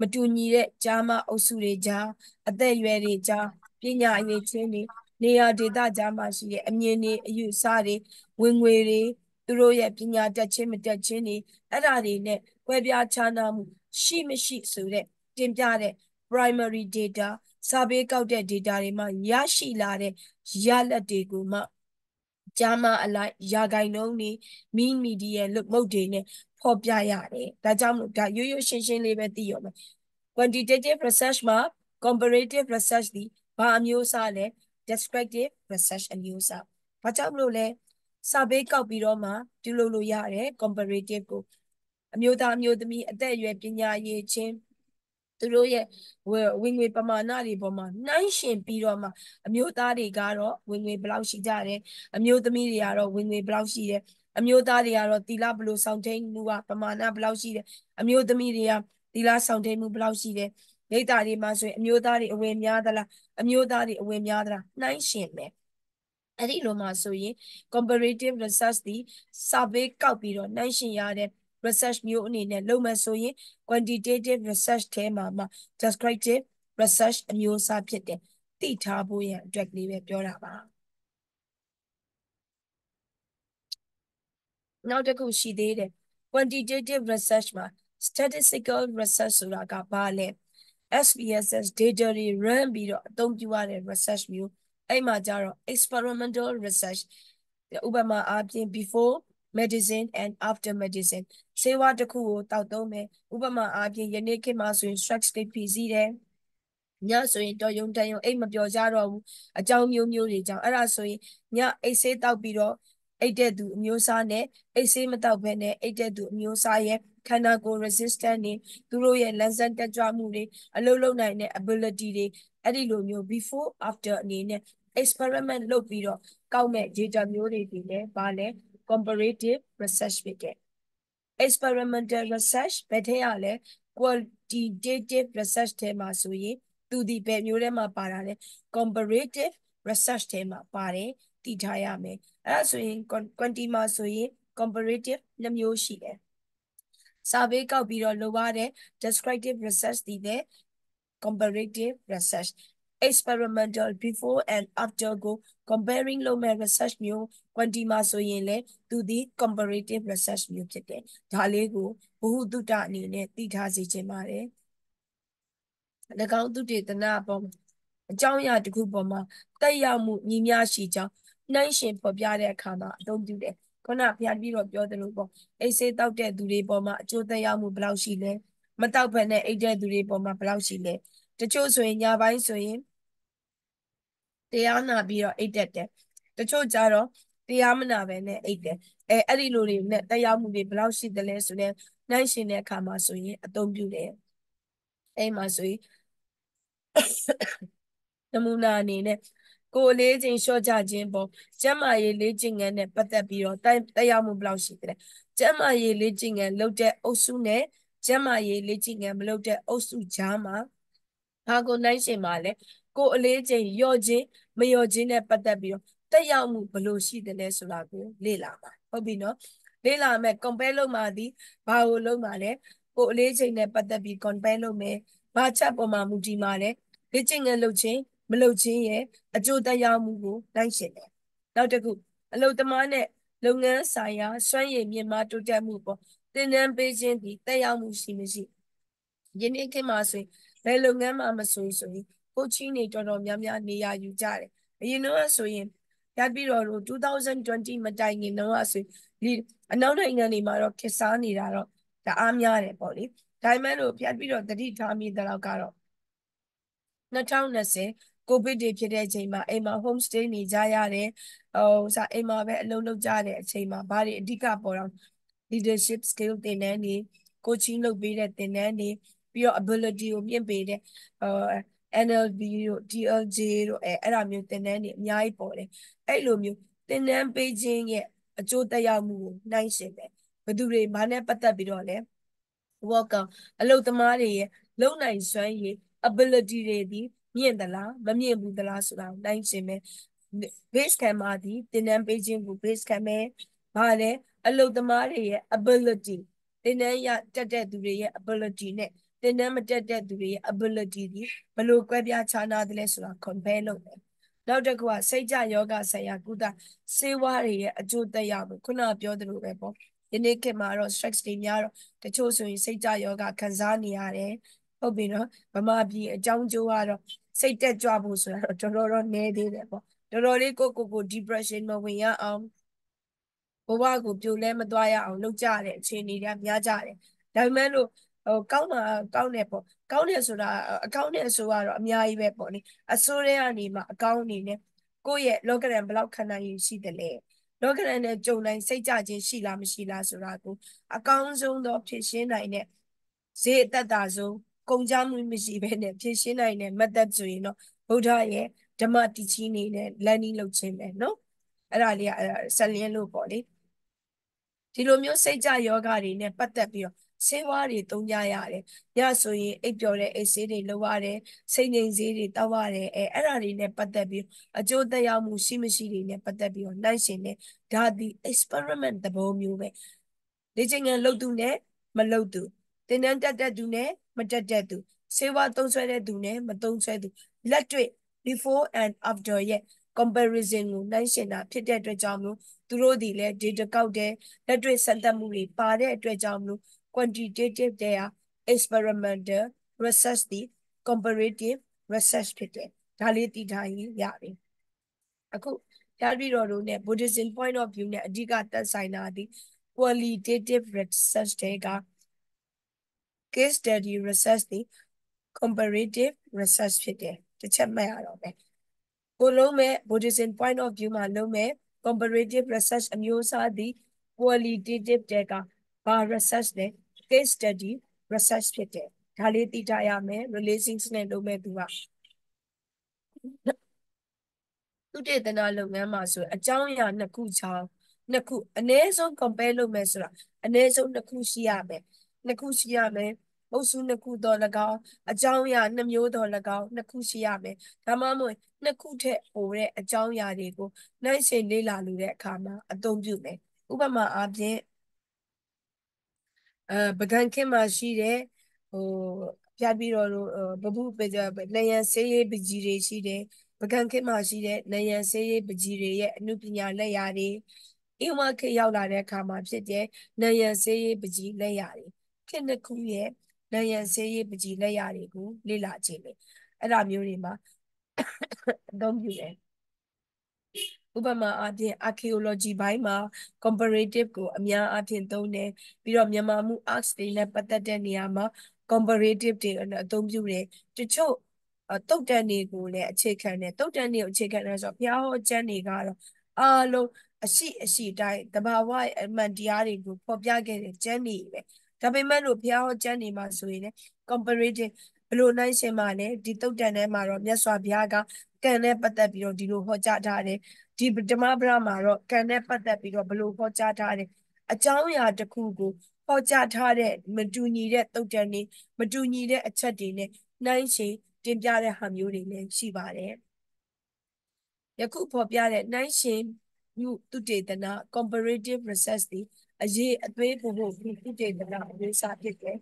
မတူညီတဲ့ကြားမအုပ်စုတွေကြားအသက်အရွယ်တွေကြားပညာအရေးချင်းတွေနေရာဒေသကြားမှာရှိတဲ့အမြင်တွေအယူအဆတွေဝင်ငွေတွေသူတို့ရဲ့ပညာတတ်ခြင်းမတတ်ခြင်းတွေအဲ့ဒါတွေနဲ့ကွဲပြားခြားနားမှုရှိမရှိဆိုတဲ့တင်ပြတဲ့ primary data စာပေကောက်တဲ့ data တွေမှာရရှိလာတဲ့ရလဒ်တွေကိုမှ ဂျာမအလိုက်ရာဂိုင်နှုန်းတွေ mean median လို့မုတ်တွေနဲ့ဖော်ပြရတယ်ဒါကြောင့်မို့ဒါရိုးရိုးရှင်းရှင်းလေးပဲသိရမယ် quantitative research မှာ comparative research ဒီဘာအမျိုးအစားလဲ descriptive research အမျိုးအစားဘာကြောင့်မလို့လဲစာပေကောက်ပြီးတော့မှပြုလုပ်လို့ရတယ် comparative ကိုအမျိုးသားအမျိုးသမီးအသက်အရွယ်ပညာရေးချင်း သူတို့ရဲ့ဝင်ငွေပမာဏတွေပေါ်မှာနှိုင်းရှင်ပြီးတော့မှအမျိုးသားတွေကတော့ဝင်ငွေဘယ်လောက်ရှိကြတယ်အမျိုးသမီးတွေကတော့ဝင်ငွေဘယ်လောက်ရှိတယ်အမျိုးသားတွေကတော့သီလဘယ်လိုဆောင်ထိန်မှုကပမာဏဘယ်လောက်ရှိတယ်အမျိုးသမီးတွေကသီလဆောင်ထိန်မှုဘယ်လောက်ရှိတယ်ဒိဋ္ဌာတွေမှာဆိုရင်အမျိုးသားတွေအဝင်များသလားအမျိုးသားတွေအဝင်များသလားနှိုင်းရှင်မယ်အဲ့ဒီလိုမှဆိုရင် comparative research ဒီ survey ကောက်ပြီးတော့နှိုင်းရှင်ရတဲ့ research မျိုးအနေနဲ့လုပ်မယ်ဆိုရင် quantitative research ထဲမှာမှ descriptive research အမျိုးအစားဖြစ်တယ်သိထားဖို့ရအတွက်လေးပဲပြောတာပါနောက်တစ်ခုရှိသေးတယ် quantitative research မှာ statistical research ဆိုတာကဘာလဲ SPSS data တွေ run ပြီးတော့အသုံးပြုရတဲ့ research မျိုးအဲ့မှာကြတော့ experimental research ဥပမာအားဖြင့် before medicine and after medicine ဆေးဝါးတစ်ခုကိုတောက်သုံးမယ်ဥပမာအားဖြင့်ယနေ့ခေတ်မှာဆိုရင် stress တွေဖြစ်စီတယ်ညဆိုရင်တော်ယုံတန်ယုံအိတ်မပျော်ကြတော့ဘူးအကြောင်းမျိုးမျိုးတွေကြောင့်အဲ့ဒါဆိုရင်ညအိတ်ဆေးတောက်ပြီးတော့အိတ်တဲ့သူအမျိုးအစားနဲ့အိတ်ဆေးမတောက်ဘဲနဲ့အိတ်တဲ့သူအမျိုးအစားရဲ့ခန္ဓာကိုယ် resistant တွေသူတို့ရဲ့လမ်းစတက်ကြွမှုတွေအလုပ်လုပ်နိုင်တဲ့ ability တွေအဲ့ဒီလိုမျိုး before after အနေနဲ့ experiment လုပ်ပြီးတော့ကောက်မဲ့ data မျိုးတွေဒီလဲဗာလဲ comparative research ဖြစ်တယ် experimental research ဘယ်ထဲရလဲ quantitative research ထဲမှာဆိုရင်သူဒီဘယ်မျိုးထဲမှာပါတာလဲ comparative research ထဲမှာပါတယ်တည်ထားရမယ်အဲ့ဒါဆိုရင် quanti မှာဆိုရင် comparative နှမျိုးရှိတယ်စာပေကောက်ပြီးတော့လုပ်ရတဲ့ descriptive research ဒီတဲ့ comparative research experimental before and after ကို comparing လုပ်မဲ့ research မျိုး quanti မှာဆိုရင်လေသူဒီ comparative research မျိုးဖြစ်တယ်ဒါလေးကိုဘ ഹു တုတအနေနဲ့သိထားစေချင်ပါတယ်၎င်းသူတေသနာပေါ်အကြောင်းအရာတစ်ခုပေါ်မှာတက်ရောက်မှုညီမျှရှိကြောင်းနှိုင်းရှင်ဖော်ပြတဲ့အခါမှာအသုံးပြုတယ်ခုနဖျားပြီးတော့ပြောသလိုပေါ့အိတ်ဆေးတောက်တဲ့သူတွေပေါ်မှာအကျိုးသက်ရောက်မှုဘယ်လောက်ရှိလဲမတောက်ဖက်နဲ့အိတ်တဲ့သူတွေပေါ်မှာဘယ်လောက်ရှိလဲတချို့ဆိုရင်ညပိုင်းဆိုရင် တရားနာပြီးတော့အိတ်တက်တယ်တချို့ကြတော့တရားမနာပဲနဲ့အိတ်တယ်အဲအဲ့ဒီလိုတွေနဲ့တက်ရောက်မှုတွေဘယ်လောက်ရှိသလဲဆိုတော့နိုင်ရှင်တဲ့အခါမှာဆိုရင်အသုံးပြုတယ်အဲ့မှာဆိုရင်နမူနာအနေနဲ့ကိုယ်လေးချင်းလျှော့ချခြင်းပေါ်ကျမရေးလေးချင်းငန်းနဲ့ပတ်သက်ပြီးတော့တက်ရောက်မှုဘယ်လောက်ရှိတယ်ကျမရေးလေးချင်းငန်းလုတ်တဲ့အုပ်စုနဲ့ကျမရေးလေးချင်းငန်းမလုတ်တဲ့အုပ်စုကြားမှာဘာကိုနိုင်ရှင်ပါလဲကိုအလေးချိန်ယော့ခြင်း မယော့ခြင်းနဲ့ပတ်သက်ပြီးတော့တက်ရောက်မှုဘယ်လိုရှိတယ်လဲဆိုတာကိုလေ့လာပါဟုတ်ပြီနော်လေ့လာမယ် compare လုပ်မှသည်ဘာကိုလုပ်မှလဲကိုအလေးချိန်နဲ့ပတ်သက်ပြီး compare လုပ်မယ်ဘာချက်ပေါ်မှာမူတည်မှလဲလေ့ကျင့်ငယ်လုပ်ခြင်းမလုပ်ခြင်းရဲ့အကျိုးတရားမှုကိုနိုင်ရှင်တယ်နောက်တစ်ခုအလုပ်သမားနဲ့လုပ်ငန်းဆိုင်ရာစွမ်းရည်မြင့်မားတိုးတက်မှုပေါ်သင်တန်းပေးခြင်းဒီတက်ရောက်မှုရှိမရှိယနေ့ခေတ်မှာဆိုရင်ဘယ်လုပ်ငန်းမှမဆိုဆိုရင် ကိုချင်းနေတော်တော်များများနေရာယူကြတယ်အရင်တော့ဆိုရင်ရပြီးတော့2020မတိုင်ခင်တော့ဆိုဒီအနောက်နိုင်ငံတွေမှာတော့ခေတ်စားနေတာတော့တအားများတယ်ပေါ့လေဒါပေမဲ့လို့ဖြတ်ပြီးတော့တတိထားမိတဲ့လောက်ကတော့2020ကိုဗစ်တွေဖြစ်တဲ့အချိန်မှာအိမ်မှာ home stay နေကြရတယ်ဟိုစာအိမ်မှာပဲအလုပ်လုပ်ကြတဲ့အချိန်မှာဘာတွေအဓိကပေါ်တော့ leadership skill သင်တန်းတွေ coaching လုပ်ပေးတဲ့သင်တန်းတွေပြီးတော့ ability ကိုမြင့်ပေးတဲ့ဟို NLP တို့ DLJ တို့အဲအဲ့ဒါမျိုးသင်တန်းတွေအများကြီးပေါ်တယ်အဲ့လိုမျိုးသင်တန်းပေးခြင်းရဲ့အကျိုးသက်ရောက်မှုကိုနှိုင်းယှဉ်တယ်ဘယ်သူတွေဘာနဲ့ပတ်သက်ပြီးတော့လဲ worker အလုပ်သမားတွေရဲ့လုံနိုင်စွမ်းရည် ability တွေဒီမြင့်သလားမမြင့်ဘူးသလားဆိုတာကိုနှိုင်းယှဉ်မယ် base camp မှာဒီသင်တန်းပေးခြင်းကို base camp ပဲဘာလဲအလုပ်သမားတွေရဲ့ ability သင်တန်းရတက်တဲ့သူတွေရဲ့ ability နဲ့ သင်တန်းမတက်တဲ့သူတွေရဲ့ ability ဒီဘယ်လိုကွဲပြားခြားနားတယ်လဲဆိုတာ compare လုပ်တယ်နောက်တစ်ခုကစိတ်ကြယောဂဆိုင်ရာကုသစေဝါတွေရဲ့အကျိုးသက်ရောက်မှုခုနကပြောသလိုပဲပေါ့ဒီနေ့ခေတ်မှာတော့ stress တွေများတော့တချို့ဆိုရင်စိတ်ကြယောဂခံစားနေရတယ်ဟုတ်ပြီနော်ဗမာပြည်အကြောင်းကျိုးကတော့စိတ်တက်ကြွဖို့ဆိုတာတော့တော်တော်တော့နည်းသေးတယ်ပေါ့တော်တော်လေးကိုကိုကို depression မဝင်ရအောင်ဘဝကိုပြိုလဲမသွားရအောင်လုပ်ကြတဲ့အခြေအနေတွေများကြတယ်ဒါပေမဲ့လို့ ဟိုကောင်းတာကောင်းတယ်ပေါ့ကောင်းတယ်ဆိုတာအကောင်းနဲ့အဆိုးကတော့အများကြီးပဲပေါ့နိအဆိုးတဲ့ကနေမှအကောင်းအနေနဲ့ကိုယ့်ရဲ့လောကရန်ဘလောက်ခံနိုင်ရရှိတယ်လဲလောကရန်နဲ့ကြုံနိုင်စိတ်ကြခြင်းရှိလားမရှိလားဆိုတာကိုအကောင်းဆုံးသောဖြစ်ရှင်းနိုင်တဲ့ဈေးအသက်သာဆုံးကုန်ကြမှုမရှိဘဲနဲ့ဖြစ်ရှင်းနိုင်တဲ့မသက်ဆိုရင်တော့ဗုဒ္ဓရဲ့ဓမ္မတီချင်းနေတဲ့လမ်းကြီးလုပ်ခြင်းပဲနော်အဲ့ဒါလေးကဆက်လင်းလို့ပေါ့လေဒီလိုမျိုးစိတ်ကြယောဂတွေနဲ့ပတ်သက်ပြီးတော့ ဆေးဝါးတွေသုံးကြရတယ်။ညဆိုရင်အိပ်ပျော်တဲ့အိပ်ဆေးတွေလုပ်ရတယ်။စိတ်ငြိမ်ဆေးတွေတောက်ရတယ်။အဲအဲ့ဒါတွေနဲ့ပတ်သက်ပြီးအကျိုးသက်ရောက်မှုရှိမရှိတွေနဲ့ပတ်သက်ပြီးတော့နှိုင်းရှင်နေဒါဒီ experiment သဘောမျိုးပဲ။လေ့ကျင့်ခန်းလုပ်သူနဲ့မလုပ်သူသင်တန်းတက်တဲ့သူနဲ့မတက်တဲ့သူဆေးဝါးသုံးဆွဲတဲ့သူနဲ့မသုံးဆွဲသူလက်တွေ့ before and after ရဲ့ comparison ကိုနှိုင်းယှဉ်တာဖြစ်တဲ့အတွက်ကြောင့်မလို့သူတို့ဒီလဲ data ကောက်တယ်လက်တွေ့စံတက်မှုတွေပါတဲ့အတွက်ကြောင့်မလို့ quantitative တဲ့ experimental research ဒီ comparative research ဖြစ်တယ်ဒါလေးတည်ထားရင်ရပြီအခုပြပြီးတော့လို့ ਨੇ Buddhism point of view နဲ့အဓိကသက်ဆိုင်တာဒီ qualitative research တွေက case study research ဒီ comparative research ဖြစ်တယ်တစ်ချက်မှတ်ရတော့မယ်ကိုလုံးမဲ့ Buddhism point of view မှာလုံးမဲ့ comparative research အမျိုးအစားသည် qualitative တဲ့ကဘာ research လဲ case study research ဖြစ်တယ်ဒါလေးသိထားရမယ် relations နဲ့လုပ်မဲ့သူကသူတေသနာလုပ်ငန်းမှာဆိုအကြောင်းအရာနှစ်ခုချောင်းနှစ်ခုအ ਨੇ ဆုံး compare လုပ်မယ်ဆိုတာအ ਨੇ ဆုံးနှစ်ခုရှိရမယ်နှစ်ခုရှိရမယ်အုပ်စုနှစ်ခုတော့၎င်းအကြောင်းအရာနှစ်မျိုးတော့၎င်းနှစ်ခုရှိရမယ်ဒါမှမဟုတ်နှစ်ခုထက်ပိုတဲ့အကြောင်းအရာတွေကိုနှိုင်းယှဉ်လေ့လာလို့တဲ့အခါမှာအသုံးပြုမယ်ဥပမာအားဖြင့် အဲပကံခင်မှာရှိတဲ့ဟိုပြပြီးတော့ဘဘုပကြလျံဆေးရေးပကြီးတွေရှိတယ်ပကံခင်မှာရှိတဲ့လျံဆေးရေးပကြီးတွေရဲ့အမှုပညာလက်ရာတွေအင်းဝခေရောက်လာတဲ့အခါမှာဖြစ်တဲ့လျံဆေးရေးပကြီးလက်ရာတွေခေနှစ်ခုရဲ့လျံဆေးရေးပကြီးလက်ရာတွေကိုလေ့လာခြင်းလေအဲ့ဒါမျိုးတွေမှာအသုံးပြုတယ် ဥပမာအားဖြင့် archaeology ဘိုင်းမှာ comparative ကိုအများအားဖြင့်သုံးတယ်ပြီးတော့မြန်မာမှု arts တွေနဲ့ပတ်သက်တဲ့နေရာမှာ comparative တွေအသုံးပြုတယ်တချို့တုတ်တန်တွေကိုလည်းအခြေခံတယ်တုတ်တန်တွေကိုအခြေခံတယ်ဆိုတော့ဘုရားဟောကျမ်းတွေကတော့အားလုံးအရှိအရှိတိုင်းတဘာဝအမှန်တရားတွေကိုဖော်ပြခဲ့တဲ့ကျမ်းတွေပဲဒါပေမဲ့လို့ဘုရားဟောကျမ်းတွေမှာဆိုရင်လည်း comparative ဘလို့နိုင်ရှင်မှာလဲဒီတုတ်တန်ထဲမှာတော့မြတ်စွာဘုရားကကံနဲ့ပတ်သက်ပြီးတော့ဒီလိုဟောကြားထားတယ် ဒီဓမ္မပဒမှာတော့ကံနဲ့ပတ်သက်ပြီးတော့ဘလို့ဟောကြားထားတယ်အကြောင်းအရာတစ်ခုကိုဟောကြားထားတဲ့မတူညီတဲ့တုတ်တန်တွေမတူညီတဲ့အချက်တွေနဲ့နှိုင်းရှင်တင်ပြတဲ့ဟာမျိုးတွေလည်းရှိပါတယ်ယခုဖော်ပြတဲ့နှိုင်းရှင်မှုသူတေသနာ comparative research ဒီအရေးအသွေးဖို့ဖို့သူတေသနာအရေးစားဖြစ်တယ်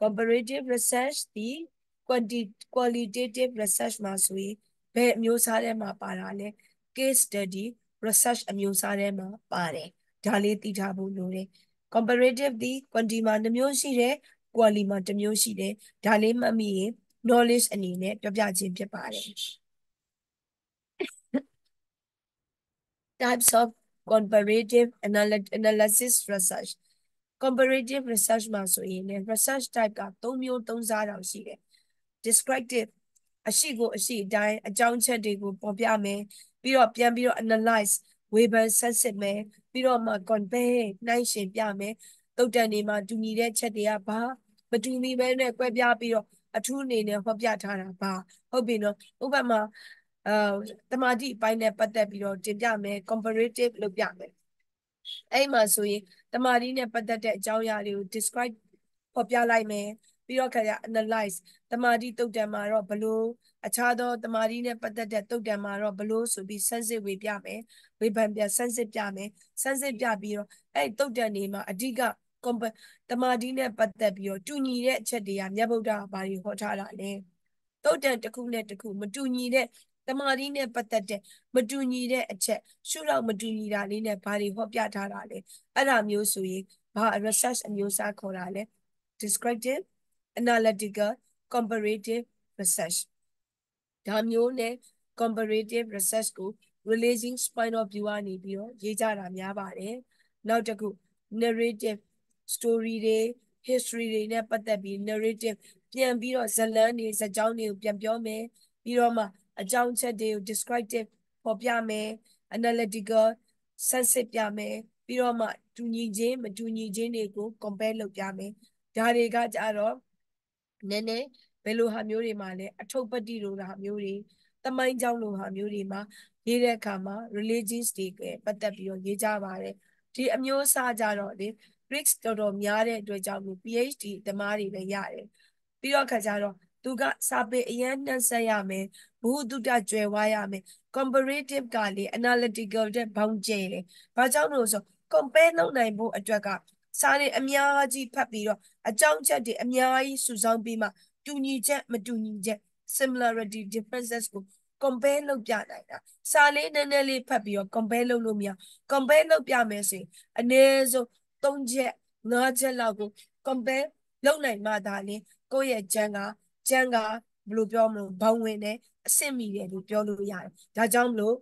comparative research ဒီ qualitative research မှာဆိုရင်ဘယ်အမျိုးအစားထဲမှာပါတာလဲ case study research အမျိုးအစားထဲမှာပါတယ်ဒါလေးသိထားဖို့လိုတယ် comparative ဒီ quantity မှာနှမျိုးရှိတယ် quality မှာတစ်မျိုးရှိတယ်ဒါလေးမှတ်မိရင် knowledge အနေနဲ့ပြောပြခြင်းဖြစ်ပါတယ် types of comparative analy- analysis research comparative research မှာဆိုရင်လည်း research type က3မျိုး3စားတောင်ရှိတယ် descriptive အရှိကိုအရှိအတိုင်းအကြောင်းချက်တွေကိုပေါ်ပြမယ် ပြီးတော့ပြန်ပြီးတော့ analyze ဝေဖန်ဆက်စစ်မယ်ပြီးတော့မှ compare နှိုင်းယှဉ်ပြမယ်တုတ်တန်တွေမှာတူညီတဲ့ချက်တွေကဘာမတူညီပဲနဲ့ကွဲပြားပြီးတော့အထူးအနေနဲ့ဟောပြထားတာဘာဟုတ်ပြီနော်ဥပမာအာတမာတိအပိုင်းနဲ့ပတ်သက်ပြီးတော့တင်ပြမယ် comparative လုပ်ပြမယ်အဲ့မှာဆိုရင်တမာတိနဲ့ပတ်သက်တဲ့အကြောင်းအရာတွေကို describe ဖော်ပြလိုက်မယ် ပြီးတော့ခါကျ analyze တမာတိတုတ်တံမှာတော့ဘလို့အခြားသောတမာတိနဲ့ပတ်သက်တဲ့တုတ်တံမှာတော့ဘလို့ဆိုပြီးဆန်းစစ်ဝေပြမယ်ဝေဖန်ပြဆန်းစစ်ပြမယ်ဆန်းစစ်ပြပြီးတော့အဲ့တုတ်တံနေမှာအဓိက compa- တမာတိနဲ့ပတ်သက်ပြီးတော့တူညီတဲ့အချက်တွေကမြတ်ဗုဒ္ဓကဘာတွေဟောထားတာလဲတုတ်တံတစ်ခုနဲ့တစ်ခုမတူညီတဲ့တမာတိနဲ့ပတ်သက်တဲ့မတူညီတဲ့အချက်ရှုတော့မတူညီတာလေးနဲ့ဘာတွေဟောပြထားတာလဲအဲ့ဒါမျိုးဆိုရင်ဘာ research အမျိုးအစားခေါ်တာလဲ descriptive analytical comparative research ဒါမျိုးနဲ့ comparative research ကို relating point of view ကနေပြီးတော့ရေးကြတာများပါတယ်နောက်တစ်ခု narrative story တွေ history တွေနဲ့ပတ်သက်ပြီး narrative ပြန်ပြီးတော့ဇာတ်လမ်းတွေဇာတ်ကြောင်းတွေကိုပြန်ပြောမယ်ပြီးတော့မှအကြောင်းအချက်တွေကို descriptive ဖော်ပြမယ် analytical ဆန်းစစ်ပြမယ်ပြီးတော့မှတူညီခြင်းမတူညီခြင်းတွေကို compare လုပ်ပြမယ်ဒါတွေကကြတော့ နည်းနည်းဘယ်လိုဟာမျိုးတွေမှာလဲအထုပ်ပတ္တိလိုဟာမျိုးတွေတမိုင်းကြောင်းလိုဟာမျိုးတွေမှာရေးတဲ့အခါမှာ religions တွေပတ်သက်ပြီးတော့ရေးကြပါတယ်ဒီအမျိုးအစားကြတော့လေ Greeks တော်တော်များတဲ့အတွက်ကြောင့်မို့ PhD သမားတွေလည်းရတယ်ပြီးတော့ခါကြတော့သူကစာပေအရန်နှံ့ဆက်ရမယ်ဘုဟုတုတကျွယ်ဝရမယ် comparative ကလေ analytical တဲ့ဘောင်းကျဲတယ်ဘာကြောင့်လို့ဆို compare လုပ်နိုင်ဖို့အတွက်က စာတွေအများကြီးဖတ်ပြီးတော့အကြောင်းချက်တွေအများကြီးစုဆောင်းပြီးမှတူညီချက်မတူညီချက် similarity differences ကို compare လုပ်ပြနိုင်တာစာလေးနည်းနည်းလေးဖတ်ပြီးတော့ compare လုပ်လို့မရ compare လုပ်ပြမယ်ဆိုရင်အနည်းဆုံး3ချက်5ချက်လောက်ကို compare လုပ်နိုင်မှသာလေကိုယ့်ရဲ့ကျန်ကကျန်ကဘယ်လိုပြောမလို့ဘောင်းဝင်တယ်အဆင့်မီတယ်လို့ပြောလို့ရတယ်ဒါကြောင့်မလို့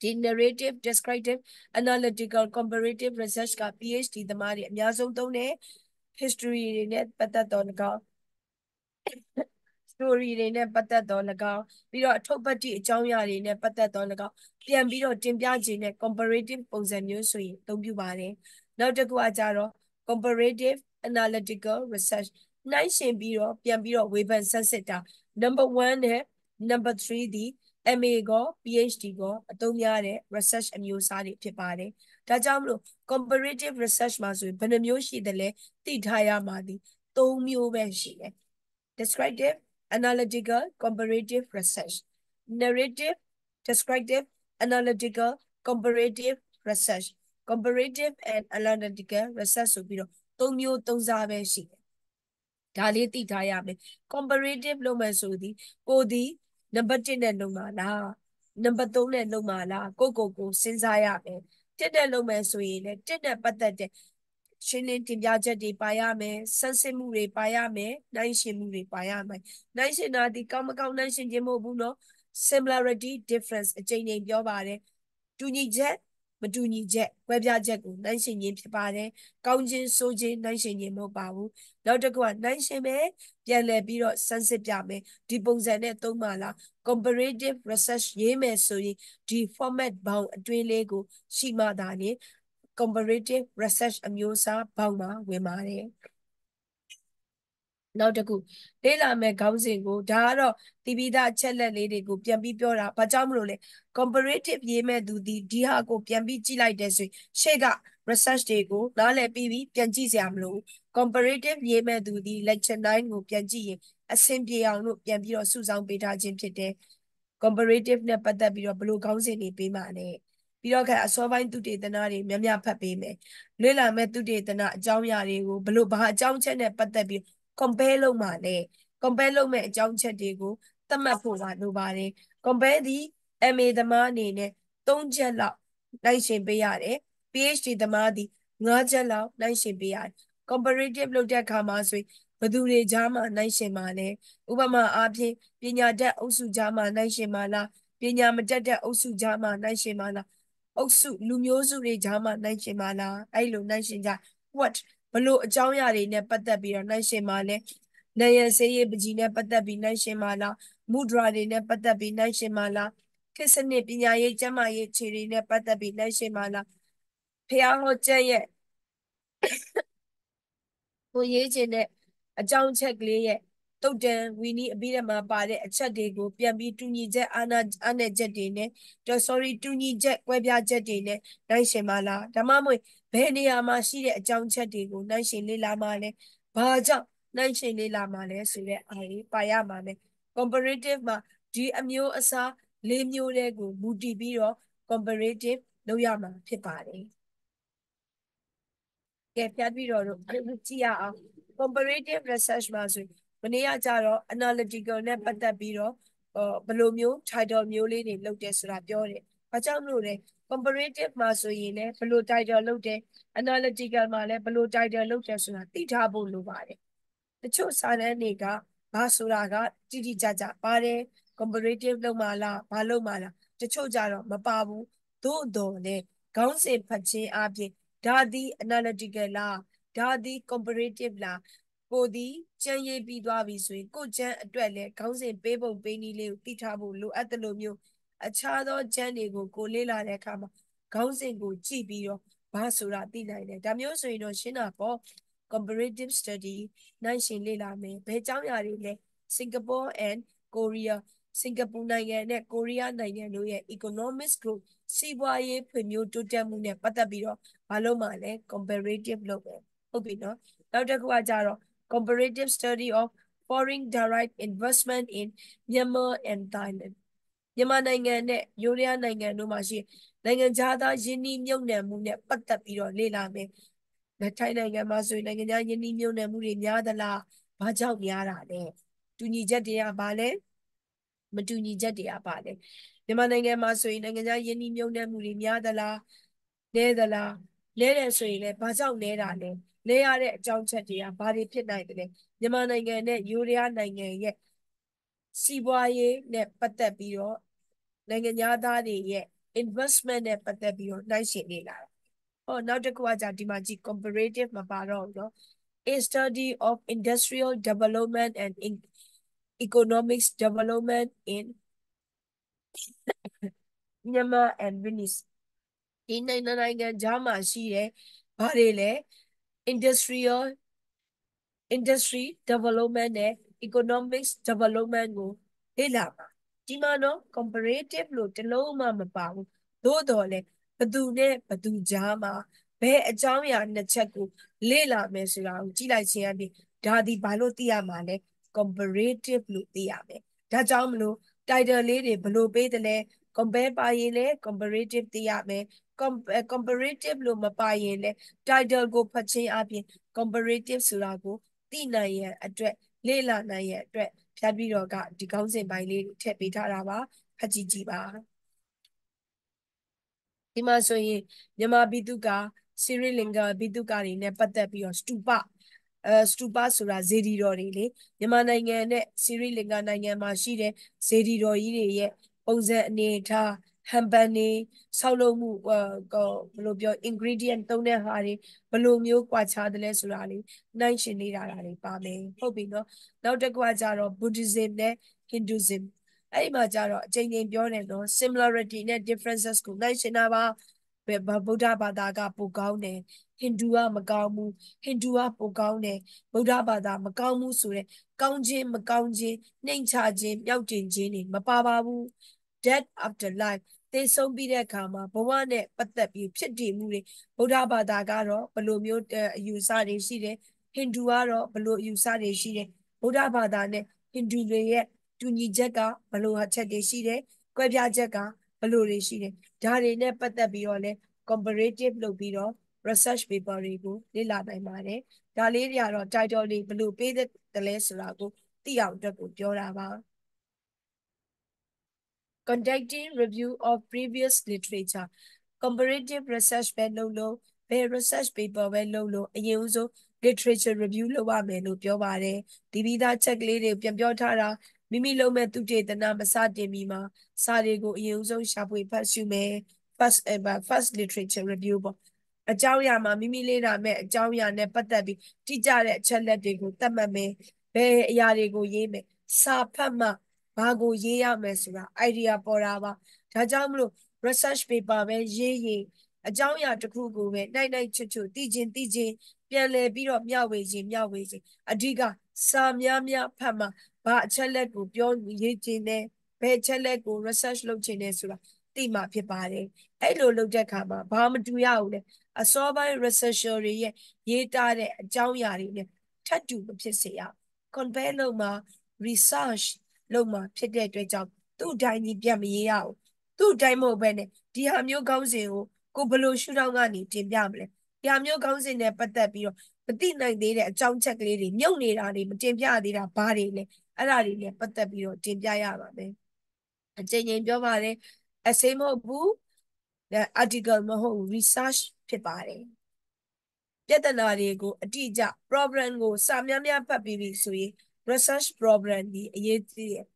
ဒီ narrative descriptive analytical comparative research က PhD သမားတွေအများဆုံးသုံးတယ် history တွေနဲ့ပတ်သက်တော့၎င်း story တွေနဲ့ပတ်သက်တော့၎င်းပြီးတော့အထုပ်ပတ္တိအကြောင်းအရာတွေနဲ့ပတ်သက်တော့၎င်းပြန်ပြီးတော့တင်ပြခြင်းနဲ့ comparative ပုံစံမျိုးဆိုရင်အသုံးပြုပါတယ်နောက်တစ်ခုကကြတော့ comparative analytical research နှိုင်းယှဉ်ပြီးတော့ပြန်ပြီးတော့ဝေဖန်ဆက်စစ်တာ number 1နဲ့ number 3ဒီ MA ကော PhD ကောအသုံးများတဲ့ research အမျိုးအစားတွေဖြစ်ပါတယ်ဒါကြောင့်မလို့ comparative research မှာဆိုရင်ဘယ်နှမျိုးရှိတယ်လဲသိထားရမှာဒီ၃မျိုးပဲရှိတယ် descriptive analytical comparative research narrative descriptive analytical comparative research comparative and analytical research ဆိုပြီးတော့သုံးမျိုးသုံးစားပဲရှိတယ်ဒါလေးသိထားရမယ် comparative လုပ်မယ်ဆိုသည်ကိုဒီ နံပါတ်1နဲ့လုပ်မှာလားနံပါတ်3နဲ့လုပ်မှာလားကိုကိုကိုစဉ်းစားရမယ်တစ်နဲ့လုပ်မယ်ဆိုရင်လည်းတစ်နဲ့ပတ်သက်တဲ့ရှင်းလင်းတင်ပြချက်တွေပါရမယ်ဆန်းစစ်မှုတွေပါရမယ်နိုင်ရှင်မှုတွေပါရမယ်နိုင်ရှင်တာဒီကောင်းမကောင်းနိုင်ရှင်ခြင်းမဟုတ်ဘူးเนาะ similarity difference အချိန်ချင်းပြောပါတယ်တူညီချက် မတူညီချက်ကွဲပြားချက်ကိုနိုင်ရှင်ခြင်းဖြစ်ပါတယ်ကောင်းခြင်းဆိုးခြင်းနိုင်ရှင်ခြင်းမဟုတ်ပါဘူးနောက်တစ်ခုကနိုင်ရှင်ပဲပြန်လည်ပြီးတော့စမ်းစစ်ပြမယ်ဒီပုံစံနဲ့သုံးပါလား comparative research ရေးမယ်ဆိုရင်ဒီ format ဘောင်အတွင်းလေးကိုရှိမှသာလေ comparative research အမျိုးအစားဘောင်မှာဝင်ပါတယ် နောက်တစ်ခုလေ့လာမယ်ခေါင်းစဉ်ကိုဒါကတော့တည်ပြီးသားအချက်လက်လေးတွေကိုပြန်ပြီးပြောတာဘာကြောင့်မလို့လဲ comparative ရေးမဲ့သူဒီဒီဟာကိုပြန်ပြီးကြည့်လိုက်တဲ့ဆိုရင်ရှေ့က research တွေကိုနားလည်ပြီးပြီးပြန်ကြည့်စရာမလို comparative ရေးမဲ့သူဒီ lecture 9ကိုပြန်ကြည့်ရင်အဆင်ပြေအောင်လို့ပြန်ပြီးတော့စုဆောင်းပေးထားခြင်းဖြစ်တယ် comparative နဲ့ပတ်သက်ပြီးတော့ဘယ်လိုခေါင်းစဉ်တွေပေးမှာလဲပြီးတော့ခါအစောပိုင်းသူတေသနာတွေများများဖတ်ပေးမယ်လွတ်လာမဲ့သူတေသနာအကြောင်းအရာတွေကိုဘယ်လိုဘာအကြောင်းချက်နဲ့ပတ်သက်ပြီး compare လုပ်မှာလဲ compare လုပ်မဲ့အကြောင်းချက်တွေကိုသတ်မှတ်ဖို့ပါလိုပါတယ် compare ဒီ MA သမားအနေနဲ့၃ချက်လောက်နိုင်ရှင်ပေးရတယ် PhD သမားဒီ၅ချက်လောက်နှိုင်းရှင်ပေးရတယ် comparative လုပ်တဲ့အခါမှာဆိုရင်ဘယ်သူတွေကြားမှာနှိုင်းရှင်မှာလဲဥပမာအားဖြင့်ပညာတတ်အုပ်စုကြားမှာနှိုင်းရှင်မှာလားပညာမတတ်တဲ့အုပ်စုကြားမှာနှိုင်းရှင်မှာလားအုပ်စုလူမျိုးစုတွေကြားမှာနှိုင်းရှင်မှာလားအဲ့လိုနှိုင်းရှင်ကြ what ဘ လို့အကြောင်းအရာတွေနဲ့ပတ်သက်ပြီးတော့နှိုင်းရှင်မှာလဲနေရစေးရပကြီးနဲ့ပတ်သက်ပြီးနှိုင်းရှင်မှာလားမုဒရာတွေနဲ့ပတ်သက်ပြီးနှိုင်းရှင်မှာလားခေတ်စနစ်ပညာရေးကျန်းမာရေးခြေတွေနဲ့ပတ်သက်ပြီးနှိုင်းရှင်မှာလားဖះဟောချက်ရဲ့ကိုရေးခြင်းတဲ့အကြောင်းချက်ကလေးရဲ့ တုတ်တန်ဝီနီအပြီးတမှာပါတဲ့အချက်တွေကိုပြန်ပြီးတူညီချက်အာနာအာနယ်ချက်တွေနဲ့တော့ sorry တူညီချက်ကွဲပြားချက်တွေနဲ့နိုင်ရှင်ပါလားဒါမှမဟုတ်ဘယ်နေရာမှာရှိတဲ့အကြောင်းချက်တွေကိုနိုင်ရှင်လေ့လာမှလဲဘာကြောင့်နိုင်ရှင်လေ့လာမှလဲဆိုတဲ့အားကြီးပါရမှာလဲ comparative မှာဒီအမျိုးအစားလေးမျိုးတဲ့ကိုမူတည်ပြီးတော့ comparative လုပ်ရမှာဖြစ်ပါတယ်ကဲပြပြီးတော့တို့ကြည့်ရအောင် comparative research မှာဆိုမ နေ့ကကြတော့ analytical နဲ့ပတ်သက်ပြီးတော့ဘယ်လိုမျိုး title မျိုးလေးတွေလုပ်တယ်ဆိုတာပြောတယ်။ဘာကြောင့်မလို့လဲ comparative မှာဆိုရင်လည်းဘယ်လို title လုပ်တယ် analytical မှာလည်းဘယ်လို title လုပ်တယ်ဆိုတာသိထားဖို့လိုပါတယ်။တချို့စာတမ်းတွေကဘာဆိုတာကတိတိကျကျပါတယ် comparative လုပ်မှလားဘာလုပ်မှလားတချို့ကြတော့မပါဘူးသို့တော်လည်းခေါင်းစဉ်ဖတ်ခြင်းအပြင်ဒါသည် analytical လားဒါသည် comparative လား ကိုသည်ကြံရေးပြီးသွားပြီဆိုရင်ကိုကျန်းအတွက်လည်းခေါင်းစဉ်ပေးပုံပေးနည်းလေးကိုသိထားဖို့လိုအပ်တယ်လို့မျိုးအခြားသောကျန်းတွေကိုကိုလေ့လာတဲ့အခါမှာခေါင်းစဉ်ကိုကြည့်ပြီးတော့ဘာဆိုတာသိနိုင်တယ်ဒါမျိုးဆိုရင်တော့ရှင်းတာပေါ့ comparative study နိုင်ရှင်လေ့လာမယ်ဘယ်ကြောင်းရာတွေလဲ Singapore and Korea စင်ကာပူနိုင်ငံနဲ့ကိုရီးယားနိုင်ငံတို့ရဲ့ economic growth စီးပွားရေးဖွံ့ဖြိုးတိုးတက်မှုနဲ့ပတ်သက်ပြီးတော့မလုပ်မှလဲ comparative လုပ်ပဲဟုတ်ပြီနော်နောက်တစ်ခုကကြတော့ comparative study of foreign direct investment in Myanmar and Thailand မြန်မာနိုင်ငံနဲ့ယူရီးယားနိုင်ငံတို့မှာရှိနိုင်ငံခြားသားယင်းနှီးမြုပ်နှံမှုနဲ့ပတ်သက်ပြီးတော့လေ့လာမယ်။ထိုင်းနိုင်ငံမှာဆိုရင်နိုင်ငံခြားယင်းနှီးမြုပ်နှံမှုတွေများသလား။ဘာကြောင့်များတာလဲ။တူညီချက်တွေကဘာလဲ။မတူညီချက်တွေကဘာလဲ။မြန်မာနိုင်ငံမှာဆိုရင်နိုင်ငံခြားယင်းနှီးမြုပ်နှံမှုတွေများသလား။နည်းသလား။နည်းတယ်ဆိုရင်လည်းဘာကြောင့်နည်းတာလဲ။ လဲရတဲ့အကြောင်းချက်တွေကဘာတွေဖြစ်နိုင်တယ်လဲမြန်မာနိုင်ငံနဲ့ယူရီးယားနိုင်ငံရဲ့စီးပွားရေးနဲ့ပတ်သက်ပြီးတော့နိုင်ငံသားတွေရဲ့ investment နဲ့ပတ်သက်ပြီးတော့နှိုင်းယှဉ်နေလာတာ။ဟောနောက်တစ်ခုကじゃဒီမှာကြည့် comparative မပါတော့ဘူးเนาะ a study of industrial development and in economics development in Myanmar and Venice ဒီနိုင်ငံနိုင်ငံကြားမှာရှိတဲ့ဘာတွေလဲ industrial industry development နဲ့ economics development ကိုလေ့လာပါဒီမှာတော့ comparative လို့တလုံးမှမပါဘူးသို့တော်လည်းဘသူနဲ့ဘသူကြားမှာဘယ်အကြောင်းအရာနှစ်ချက်ကိုလေ့လာမယ်ဆိုတာကိုကြည့်လိုက်ခြင်းအပြင်ဒါဒီဘာလို့သိရမှာလဲ comparative လို့သိရမယ်ဒါကြောင့်မလို့ title လေးတွေဘလို့ပေးတယ်လဲ compare ပါရင်လဲ comparative သိရမယ် comparative လို့မပါရင်လဲ title ကိုဖတ်ခြင်းအပြင် comparative ဆိုတာကိုသိနိုင်ရန်အတွက်လေ့လာနိုင်ရန်အတွက်ဖြတ်ပြီးတော့ကဒီကောင်းစဉ်ပိုင်းလေးထည့်ပေးထားတာပါဖတ်ကြည့်ကြည့်ပါဒီမှာဆိုရင်မြန်မာပြည်သူကစီရီလင်္ကာပြည်သူကတွေနဲ့ပတ်သက်ပြီးတော့စတူပအဲစတူပဆိုတာဇေဒီတော်တွေလေမြန်မာနိုင်ငံနဲ့စီရီလင်္ကာနိုင်ငံမှာရှိတဲ့ဇေဒီတော်ကြီးတွေရဲ့ပုံစံအနေထား ဟမ်ပန်နေဆောက်လုပ်မှုဟိုဘယ်လိုပြော ingredient သုံးတဲ့ဟာတွေဘယ်လိုမျိုးကွာခြားတယ်လဲဆိုတာလေးနှိုင်းရှင်နေတာတွေပါမယ်ဟုတ်ပြီနော်နောက်တစ်ခုကကြတော့ Buddhism နဲ့ Hinduism အဲ့ဒီမှာကြတော့အချိန်ချင်းပြောတယ်နော် similarity နဲ့ differences ကိုနှိုင်းရှင်တာပါဗုဒ္ဓဘာသာကပိုကောင်းတယ်ဟိန္ဒူကမကောင်းဘူးဟိန္ဒူကပိုကောင်းတယ်ဗုဒ္ဓဘာသာမကောင်းဘူးဆိုတဲ့ကောင်းခြင်းမကောင်းခြင်းနှိမ်ချခြင်းမြောက်တင်ခြင်းတွေမပါပါဘူး death after life သေဆုံးပြီးတဲ့အခါမှာဘဝနဲ့ပတ်သက်ပြီးဖြစ်တည်မှုတွေဗုဒ္ဓဘာသာကတော့ဘယ်လိုမျိုးအယူဆတွေရှိတယ်ဟိန္ဒူကတော့ဘယ်လိုအယူဆတွေရှိတယ်ဗုဒ္ဓဘာသာနဲ့ဟိန္ဒူတွေရဲ့တူညီချက်ကဘယ်လိုအချက်တွေရှိတယ်ကွဲပြားချက်ကဘယ်လိုတွေရှိတယ်ဒါတွေနဲ့ပတ်သက်ပြီးတော့လဲ comparative လုပ်ပြီးတော့ research paper တွေကိုလေ့လာနိုင်ပါတယ်ဒါလေးတွေကတော့ title တွေဘယ်လိုပေးတယ်လဲဆိုတာကိုသိအောင်အတွက်ကိုပြောတာပါ conducting review of previous literature comparative research ပဲလုပ်လို့ဘယ် research paper ပဲလုပ်လို့အရင်ဦးဆုံး literature review လုပ်ရမယ်လို့ပြောပါတယ်ဒီပြီးသားချက်ကလေးတွေပြန်ပြောထားတာမိမိလုပ်မဲ့သူတေသနာမစတင်မီမှာစာတွေကိုအရင်ဦးဆုံးရှာဖွေဖတ်ရှုမယ် first ever first literature review ပေါ့အကြောင်းအရာမှာမိမိလေ့လာမဲ့အကြောင်းအရာနဲ့ပတ်သက်ပြီးတိကျတဲ့အချက်လက်တွေကိုသတ်မှတ်မယ်ဘယ်အရာတွေကိုရေးမယ်စာဖတ်မှ ဘာကိုရေးရမယ်ဆိုတာ idea ပေါ်တာပါဒါကြောင့်မလို့ research paper ပဲရေးရေးအကြောင်းအရာတစ်ခုကိုပဲနိုင်နိုင်ချွတ်ချွတ်သိချင်းသိချင်းပြန်လည်ပြီးတော့မျှဝေခြင်းမျှဝေခြင်းအဓိကစာများများဖတ်မှဘာအချက်လက်ကိုပြောရေးခြင်းနဲ့ဘယ်အချက်လက်ကို research လုပ်ခြင်းနဲ့ဆိုတာသိမှဖြစ်ပါတယ်အဲ့လိုလုပ်တဲ့အခါမှာဘာမတူရဘူးလေအစောပိုင်း researcher တွေရဲ့ရေးသားတဲ့အကြောင်းအရာတွေနဲ့ထပ်တူမဖြစ်စေရ compare လုပ်မှာ research လုပ်မှာဖြစ်တဲ့အတွက်ကြောင့်သူ့အတိုင်းကြီးပြန်မရေးရဘူးသူ့အတိုင်းမဟုတ်ဘဲနဲ့ဒီဟာမျိုးကောင်းစဉ်ကိုကိုဘယ်လိုရှုထောင့်ကနေတင်ပြမလဲဒီဟာမျိုးကောင်းစဉ်နဲ့ပတ်သက်ပြီးတော့မသိနိုင်သေးတဲ့အကြောင်းချက်ကလေးတွေမြုပ်နေတာတွေမတင်ပြသေးတာဘာတွေလဲအဲ့ဒါတွေနဲ့ပတ်သက်ပြီးတော့တင်ပြရပါမယ်အချိန်ချင်းပြောပါတယ် essay မဟုတ်ဘူး article မဟုတ်ဘူး research ဖြစ်ပါတယ်ပြဿနာတွေကိုအတိအကျ problem ကိုစာများများဖတ်ပြီးပြီဆိုရင် research problem ဒီအရေးကြီးတယ်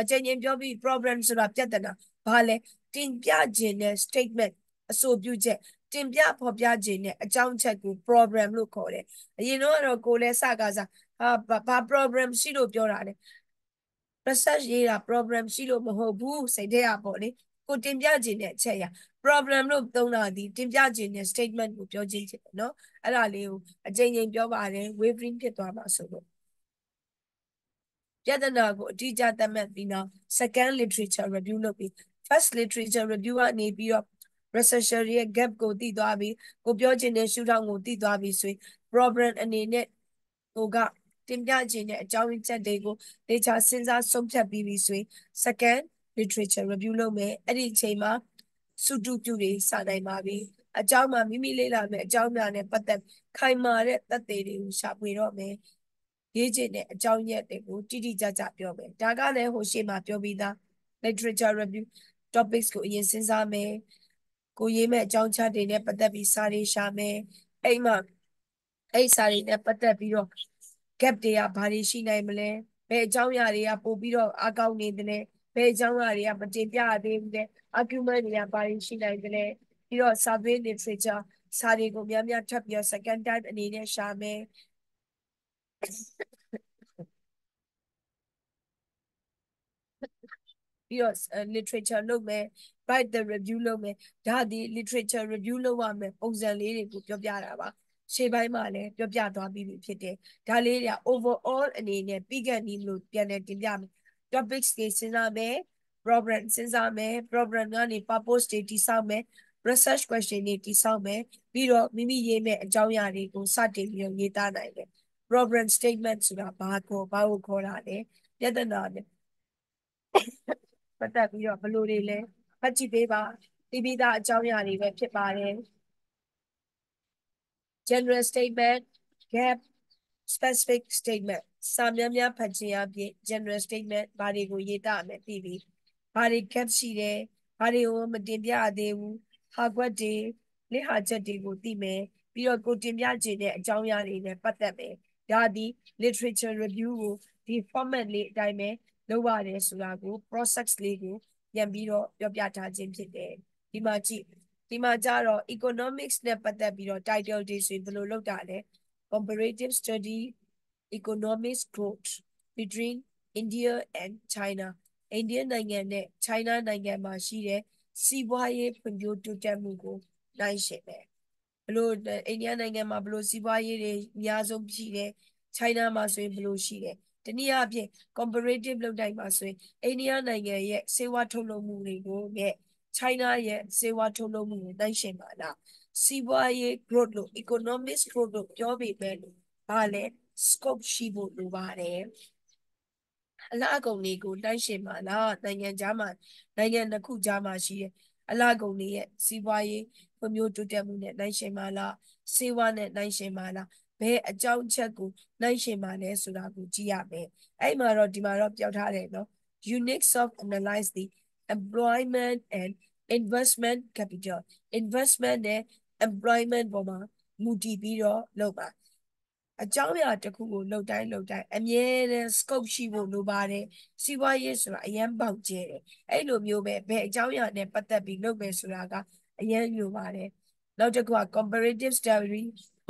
အချိန်ချင်းပြောပြီး problem ဆိုတာပြဿနာဘာလဲတင်ပြခြင်းနဲ့ statement အဆိုပြုချက်တင်ပြဖော်ပြခြင်းနဲ့အကြောင်းချက်ကို problem လို့ခေါ်တယ်အရင်တော့ကတော့ကိုလည်းစကားစားဟာဘာ problem ရှိလို့ပြောတာလဲ research ရေးတာ problem ရှိလို့မဟုတ်ဘူးစိတ်ထဲကပေါ့လေကိုတင်ပြခြင်းနဲ့အချက်ရ problem လို့သုံးတာဒီတင်ပြခြင်းနဲ့ statement ကိုပြောခြင်းဖြစ်တယ်နော်အဲ့ဒါလေးကိုအကြိမ်ကြိမ်ပြောပါတယ် wavering ဖြစ်သွားမှာဆိုလို့ ပြဿနာကိုအတိအကျသတ်မှတ်ပြီးနောက် second literature review လုပ်ပြီး first literature review ကနေပြီးတော့ researcher ရဲ့ gap ကိုသိသွားပြီးကိုပြောချင်တဲ့ရှုထောင့်ကိုသိသွားပြီးဆိုရင် problem အနေနဲ့ဟိုကတင်ပြခြင်းတဲ့အကြောင်းရင်းချက်တွေကိုတေချာစဉ်းစားဆုံးဖြတ်ပြီးပြီဆိုရင် second literature review လုပ်မယ်အဲ့ဒီအချိန်မှာစုတုပြုတွေစနိုင်ပါပြီအကြောင်းမှာမိမိလေ့လာမယ်အကြောင်းများနဲ့ပတ်သက်ခိုင်မာတဲ့သက်သေတွေကိုရှာဖွေတော့မယ် ရေးချင်တဲ့အကြောင်းရက်တွေကိုတိတိကျကျပြောမယ်ဒါကလည်းဟိုရှေ့မှာပြောပြီးသား literature review topics ကိုအရင်စဉ်းစားမယ်ကိုရေးမဲ့အကြောင်းချက်တွေနဲ့ပတ်သက်ပြီးစာတွေရှာမယ်အဲ့မှာအဲ့စာတွေနဲ့ပတ်သက်ပြီးတော့ gap တွေကဘာတွေရှိနိုင်မလဲဘယ်အကြောင်းအရာတွေကပို့ပြီးတော့အကောင့်နေတယ်ဘယ်အကြောင်းအရာတွေကမတင်ပြရသေးဘူးလဲ argument တွေကဘာတွေရှိနိုင်တယ်လဲပြီးတော့ survey literature စာတွေကိုများများထပ်ပြီးတော့ second time အနေနဲ့ရှာမယ် ပြီးတော့ literature လုပ်မယ် write the review လုပ်မယ်ဒါဒီ literature review လုပ်ရမယ်ပုံစံလေးတွေကိုပြောပြတာပါရှေ့ပိုင်းမှာလည်းပြောပြသွားပြီးပြီဖြစ်တယ်ဒါလေးတွေက overall အနေနဲ့ပြီးခဲ့ပြီလို့ပြန်လည်တင်ပြမယ် topics တွေစဉ်းစားမယ် problem စဉ်းစားမယ် problem ကနေ purpose တွေတည်ဆောက်မယ် research question တွေတည်ဆောက်မယ်ပြီးတော့မိမိရေးမဲ့အကြောင်းအရာတွေကိုစတင်ပြီးတော့ရေးသားနိုင်တယ် problem statement ဆိုတာဘာကိုဘာကိုခေါ်တာလဲပြဿနာနဲ့ပတ်သက်ပြီးတော့ဘယ်လိုတွေလဲဖတ်ကြည့်ပေးပါတိပိသားအကြောင်းအရာတွေပဲဖြစ်ပါတယ် general statement gap specific statement စာများများဖတ်ခြင်းအပြင် general statement ဘာတွေကိုရေးသားမယ်ပြီးပြီဘာတွေ gap ရှိတယ်ဘာတွေကိုမတင်ပြသေးဘူးဟာကွက်တွေလက်ဟာချက်တွေကိုသိမယ်ပြီးတော့ကိုတင်ပြခြင်းတဲ့အကြောင်းအရာတွေနဲ့ပတ်သက်မယ် ဒါဒီ literature review ကိုဒီ format လေးအတိုင်းပဲလုပ်ရတယ်ဆိုတာကို process လေးကိုပြန်ပြီးတော့ပြောပြထားခြင်းဖြစ်တယ်ဒီမှာကြည့်ဒီမှာကြတော့ economics နဲ့ပတ်သက်ပြီးတော့ title တွေဆိုရင်ဘယ်လိုလုပ်တာလဲ comparative study economics growth between India and China အိန္ဒိယနိုင်ငံနဲ့ China နိုင်ငံမှာရှိတဲ့စီးပွားရေးဖွံ့ဖြိုးတိုးတက်မှုကိုနိုင်ရှင်တယ် ဘလို့အိန္ဒိယနိုင်ငံမှာဘလို့စီးပွားရေးတွေအများဆုံးရှိတယ် China မှာဆိုရင်ဘလို့ရှိတယ်တနည်းအားဖြင့် comparative လုပ်တိုင်းမှာဆိုရင်အိန္ဒိယနိုင်ငံရဲ့စေဝါထုတ်လုပ်မှုတွေကိုနဲ့ China ရဲ့စေဝါထုတ်လုပ်မှုကိုနိုင်ရှင်ပါလားစီးပွားရေး growth လို့ economic growth လို့ပြောပေမဲ့လို့ဘာလဲ scope ရှိဖို့လိုပါတယ်အလားကုန်တွေကိုတိုက်ရှင်ပါလားနိုင်ငံခြားမှာနိုင်ငံတစ်ခုခြားမှာရှိရဲ့အလားကုန်တွေရဲ့စီးပွားရေး ဖွံ့ဖြိုးတိုးတက်မှုနဲ့နိုင်ရှင်ပါလားစေဝါနဲ့နိုင်ရှင်ပါလားဘယ်အကြောင်းချက်ကိုနိုင်ရှင်ပါလဲဆိုတာကိုကြည့်ရမယ်အဲ့မှာတော့ဒီမှာတော့ပြောထားတယ်နော် units of analyze the employment and investment capital investment နဲ့ employment ပေါ်မှာမူတည်ပြီးတော့လုပ်ပါအကြောင်းအရာတစ်ခုကိုလှုပ်တိုင်းလှုပ်တိုင်းအမြဲတမ်း scope ရှိဖို့လိုပါတယ်စီးပွားရေးဆိုတာအရန်ပေါက်ကျဲတယ်အဲ့လိုမျိုးပဲဘယ်အကြောင်းအရာနဲ့ပတ်သက်ပြီးလုပ်မယ်ဆိုတာက အရန်လိုပါတယ်နောက်တစ်ခုက comparative study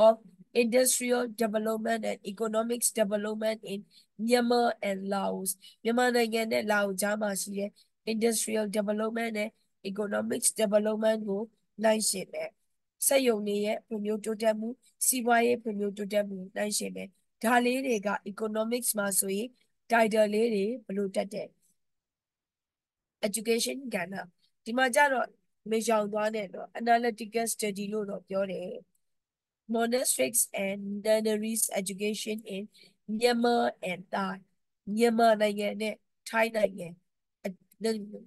of industrial development and economics development in Myanmar and Laos မြန်မာနိုင်ငံနဲ့လာအိုကြားမှာရှိတဲ့ industrial development နဲ့ economics development ကိုနိုင်ရှင်မယ်စက်ရုံတွေရဲ့ဖွံ့ဖြိုးတိုးတက်မှုစီးပွားရေးဖွံ့ဖြိုးတိုးတက်မှုနိုင်ရှင်မယ်ဒါလေးတွေက economics မှာဆိုရင် title လေးတွေဘယ်လိုတက်တဲ့ education ကဏ္ဍဒီမှာကြတော့ မေရှောင်သွားတဲ့တော့ analytical study လို့တော့ပြောတယ် monastics and nunneries education in Myanmar and Thai မြန်မာနိုင်ငံနဲ့ထိုင်းနိုင်ငံ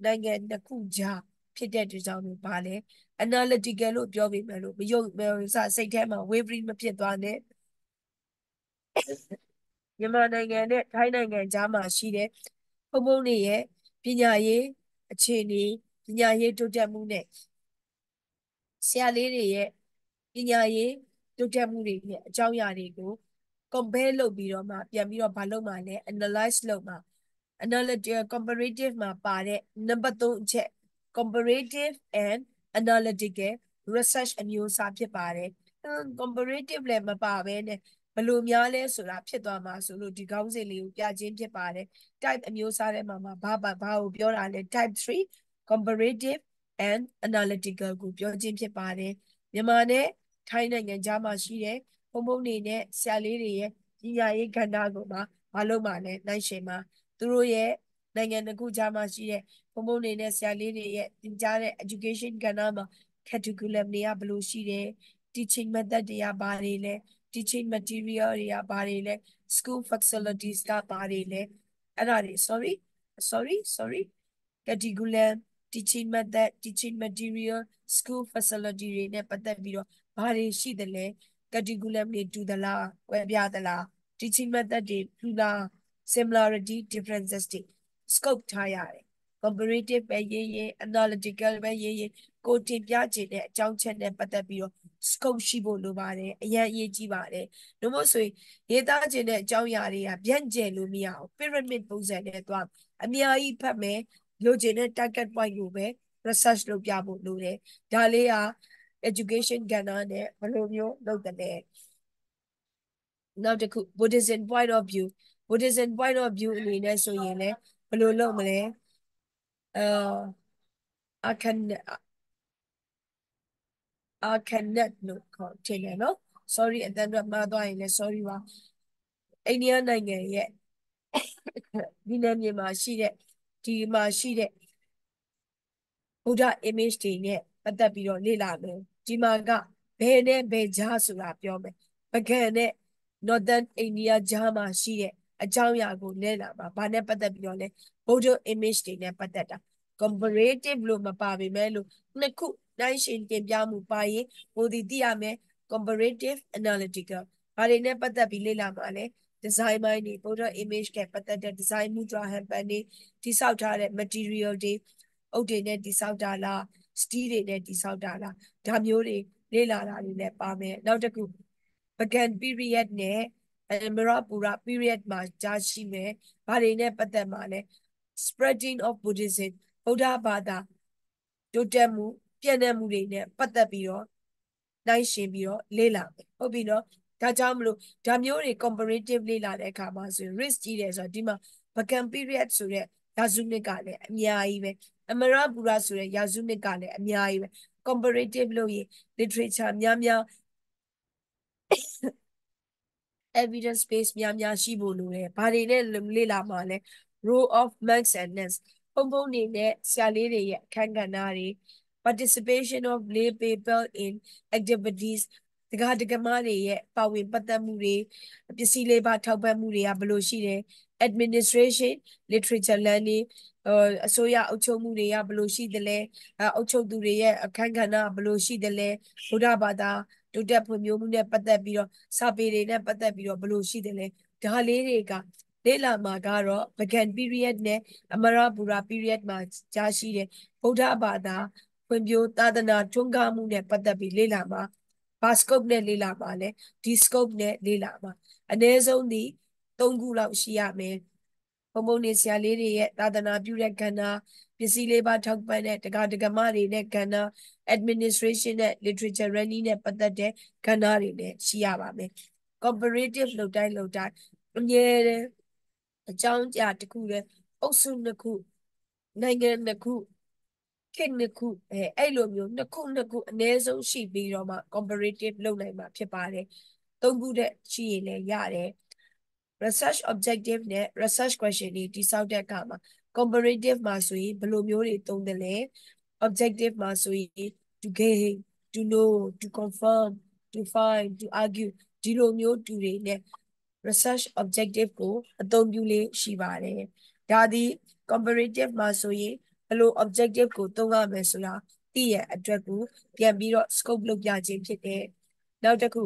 နိုင်ငံတစ်ခုကြားဖြစ်တဲ့ဒီကြောင့်လို့ပါလဲ analytical လို့ပြောပေမဲ့လို့မယုံမစစိတ်ထဲမှာ wavering မဖြစ်သွားနဲ့မြန်မာနိုင်ငံနဲ့ထိုင်းနိုင်ငံကြားမှာရှိတဲ့ဘုံဘုံတွေရဲ့ပညာရေးအခြေအနေ ပညာရေးတိုးတက်မှုနဲ့ဆရာလေးတွေရဲ့ပညာရေးတိုးတက်မှုတွေနဲ့အကြောင်းအရာတွေကို compare လုပ်ပြီးတော့မှပြန်ပြီးတော့မလုပ်မှလဲ analyze လုပ်မှ analytical comparative မှာပါတဲ့ number 3အချက် comparative and analytical research အမျိုးအစားဖြစ်ပါတယ် comparative လည်းမပါဘဲနဲ့ဘယ်လိုများလဲဆိုတာဖြစ်သွားမှာဆိုလို့ဒီခေါင်းစဉ်လေးကိုပြခြင်းဖြစ်ပါတယ် type အမျိုးအစားထဲမှာမှာဘာဘာဘာကိုပြောတာလဲ type 3 comparative and analytical ကိုပြောခြင်းဖြစ်ပါတယ်မြန်မာနဲ့ထိုင်းနိုင်ငံကြားမှာရှိတဲ့ဘုံဘုံနေနဲ့ဆရာလေးတွေရဲ့ပညာရေးကဏ္ဍကိုမှမလုပ်မှလည်းနိုင်ရှင်မှာသူတို့ရဲ့နိုင်ငံတစ်ခုကြားမှာရှိတဲ့ဘုံဘုံနေနဲ့ဆရာလေးတွေရဲ့သင်ကြားတဲ့ education ကဏ္ဍမှာ curriculum တွေကဘယ်လိုရှိတယ် teaching method တွေကဘာတွေလဲ teaching material တွေကဘာတွေလဲ school facilities ကဘာတွေလဲအဲ့ဒါတွေ sorry sorry sorry curriculum teaching method teaching material school facility တွေနဲ့ပတ်သက်ပြီးတော့ဘာတွေရှိသလဲ curriculum တွေတူသလားကွဲပြားသလား teaching method တွေတူလား similarity differences တွေ scope ထားရတယ် comparative ပဲရေးရေး analytical ပဲရေးရေးကိုတင်ပြခြင်းတဲ့အကြောင်းချက်နဲ့ပတ်သက်ပြီးတော့ scope ရှိဖို့လိုပါတယ်အရင်အရေးကြီးပါတယ်လို့မို့ဆိုရင်ရေးသားခြင်းတဲ့အကြောင်းအရာတွေကပြန့်ကျဲလို့မရအောင် pyramid ပုံစံနဲ့သွားအများကြီးဖတ်မယ် လိုချင်တဲ့ target point ကိုပဲ research လုပ်ပြဖို့လိုတယ်ဒါလေးဟာ education ကဏ္ဍနဲ့ဘယ်လိုမျိုးလုပ်တယ်လဲနောက်တစ်ခု Buddhism point of view Buddhism point of view အနေနဲ့ဆိုရင်လည်းဘယ်လိုလုပ်မလဲအာအခက်အခက်နက်လို့ခေါ်ထင်တယ်နော် sorry အတန်တော့မှားသွားရင်လည်း sorry ပါအိန္ဒိယနိုင်ငံရဲ့ဒီနယ်မြေမှာရှိတဲ့ ဒီမှာရှိတဲ့ဘုရား image တွေနဲ့ပတ်သက်ပြီးတော့လေ့လာမယ်ဒီမှာကဘယ်နဲ့ဘယ်ကြားဆိုတာပြောမယ်ပကံနဲ့ northern India ကြားမှာရှိတဲ့အကြောင်းအရာကိုလေ့လာပါဘာနဲ့ပတ်သက်ပြီးတော့လဲ Buddha image တွေနဲ့ပတ်သက်တာ comparative လို့မပါပေမဲ့လို့နှစ်ခုနိုင်ရှင်တင်ပြမှုပါရင်ကိုဒီသိရမယ် comparative analytical ဘာတွေနဲ့ပတ်သက်ပြီးလေ့လာမှာလဲ design ပိုင်းတွေ Buddha image ကပတ်သက်တဲ့ design mudra handpan တွေတိဆောက်ထားတဲ့ material တွေအုတ်တွေနဲ့တိဆောက်တာလား steel တွေနဲ့တိဆောက်တာလားဒါမျိုးတွေလေ့လာတာတွေလည်းပါမယ်နောက်တစ်ခု Pagan period နဲ့အမရပူရ period မှာကြားရှိမယ်ဘာတွေနဲ့ပတ်သက်မှာလဲ spreading of Buddhism ဗုဒ္ဓဘာသာတိုးတက်မှုပြည့်တဲ့မှုတွေနဲ့ပတ်သက်ပြီးတော့နိုင်ရှင်ပြီးတော့လေ့လာမယ်ဟုတ်ပြီနော် ဒါကြောင့်မလို့ဒါမျိုးတွေ comparative လေ့လာတဲ့အခါမှာဆိုရင် risk ကြီးတယ်ဆိုတော့ဒီမှာ Pagan period ဆိုတဲ့ရာစုနှစ်ကလည်းအများကြီးပဲအမရပူရဆိုတဲ့ရာစုနှစ်ကလည်းအများကြီးပဲ comparative လို့ရင် literature များများ evidence base များများရှိဖို့လိုတယ်။ဘာတွေနဲ့လေ့လာမှာလဲ role of monks and nuns ပုံပုံနေနဲ့ဆရာလေးတွေရဲ့အခန်းကဏ္ဍတွေ participation of lay people in activities တကားတကမတွေရဲ့ပါဝင်ပတ်သက်မှုတွေပစ္စည်းလေးပါထောက်ပံ့မှုတွေကဘယ်လိုရှိတယ် administration literature learning အစိုးရအုပ်ချုပ်မှုတွေကဘယ်လိုရှိသလဲအုပ်ချုပ်သူတွေရဲ့အခန်းကဏ္ဍဘယ်လိုရှိသလဲဘုရားဘာသာတိုးတက်ဖွံ့ဖြိုးမှုနဲ့ပတ်သက်ပြီးတော့စာပေတွေနဲ့ပတ်သက်ပြီးတော့ဘယ်လိုရှိတယ်လဲဒါလေးတွေကလေ့လာမှာကတော့ Pagan period နဲ့အမရပူရာ period မှာကြားရှိတဲ့ဗုဒ္ဓဘာသာဖွံ့ဖွံ့ဖြိုးသာသနာထွန်းကားမှုနဲ့ပတ်သက်ပြီးလေ့လာမှာ ဘာ scope နဲ့လေ့လာမှာလဲဒီ scope နဲ့လေ့လာမှာအနည်းဆုံးဒီ၃ခုလောက်ရှိရမယ်ဘုံဘုံနေဆရာလေးတွေရဲ့သာသနာပြုတဲ့ကဏ္ဍပစ္စည်းလေးပါထောက်ပံ့တဲ့တက္ကဒကမတွေနဲ့ကဏ္ဍ administration နဲ့ literature running နဲ့ပတ်သက်တဲ့ကဏ္ဍတွေလည်းရှိရပါမယ် comparative လုပ်တိုင်းလုပ်တိုင်းအမြဲတမ်းအကြောင်းကြားတစ်ခုတည်းအုပ်စုနှစ်ခုနိုင်ငံနှစ်ခု ခေတ်နှစ်ခုအဲအဲ့လိုမျိုးနှစ်ခုနှစ်ခုအနည်းဆုံးရှိပြီးတော့မှ comparative လုပ်နိုင်မှာဖြစ်ပါတယ်သုံးခုတည်းရှိရင်လည်းရတယ် research objective နဲ့ research question တွေတိစောက်တဲ့အခါမှာ comparative မှာဆိုရင်ဘယ်လိုမျိုးတွေသုံးတယ်လဲ objective မှာဆိုရင် to gain to know to confirm to find to argue ဒီလိုမျိုးတူတွေနဲ့ research objective ကိုအသုံးပြုလေးရှိပါတယ်ဒါသည် comparative မှာဆိုရင်ဘ ယ်လို objective ကိုသုံးရမယ်ဆိုတာသိရအတွက်ကိုပြန်ပြီးတော့ scope လုပ်ပြခြင်းဖြစ်တယ်နောက်တစ်ခု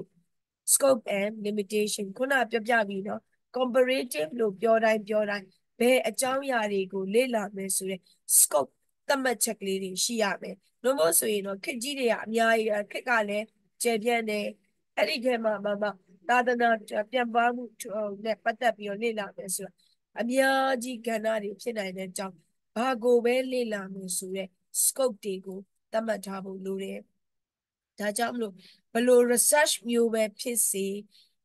scope and limitation ခုနပြောပြပြီးတော့ comparative လို့ပြောတိုင်းပြောတိုင်းဘယ်အကြောင်းအရာတွေကိုလေ့လာမယ်ဆိုတဲ့ scope သတ်မှတ်ချက်ကလေးတွေရှိရမယ်။လို့မို့ဆိုရင်တော့ခက်ကြီးတွေကအများကြီးခက်ကလည်းကျေပြန့်နေအဲ့ဒီထဲမှာမှမှသာသနာပြန်ပါမှုနဲ့ပတ်သက်ပြီးတော့လေ့လာမယ်ဆိုတော့အများကြီးကဏ္ဍတွေဖြစ်နိုင်တဲ့အကြောင်း ဘာကိုပဲလေ့လာမယ်ဆိုတဲ့ scope တွေကိုသတ်မှတ်ထားဖို့လိုတယ်။ဒါကြောင့်မလို့ဘလို့ research မျိုးပဲဖြစ်စေ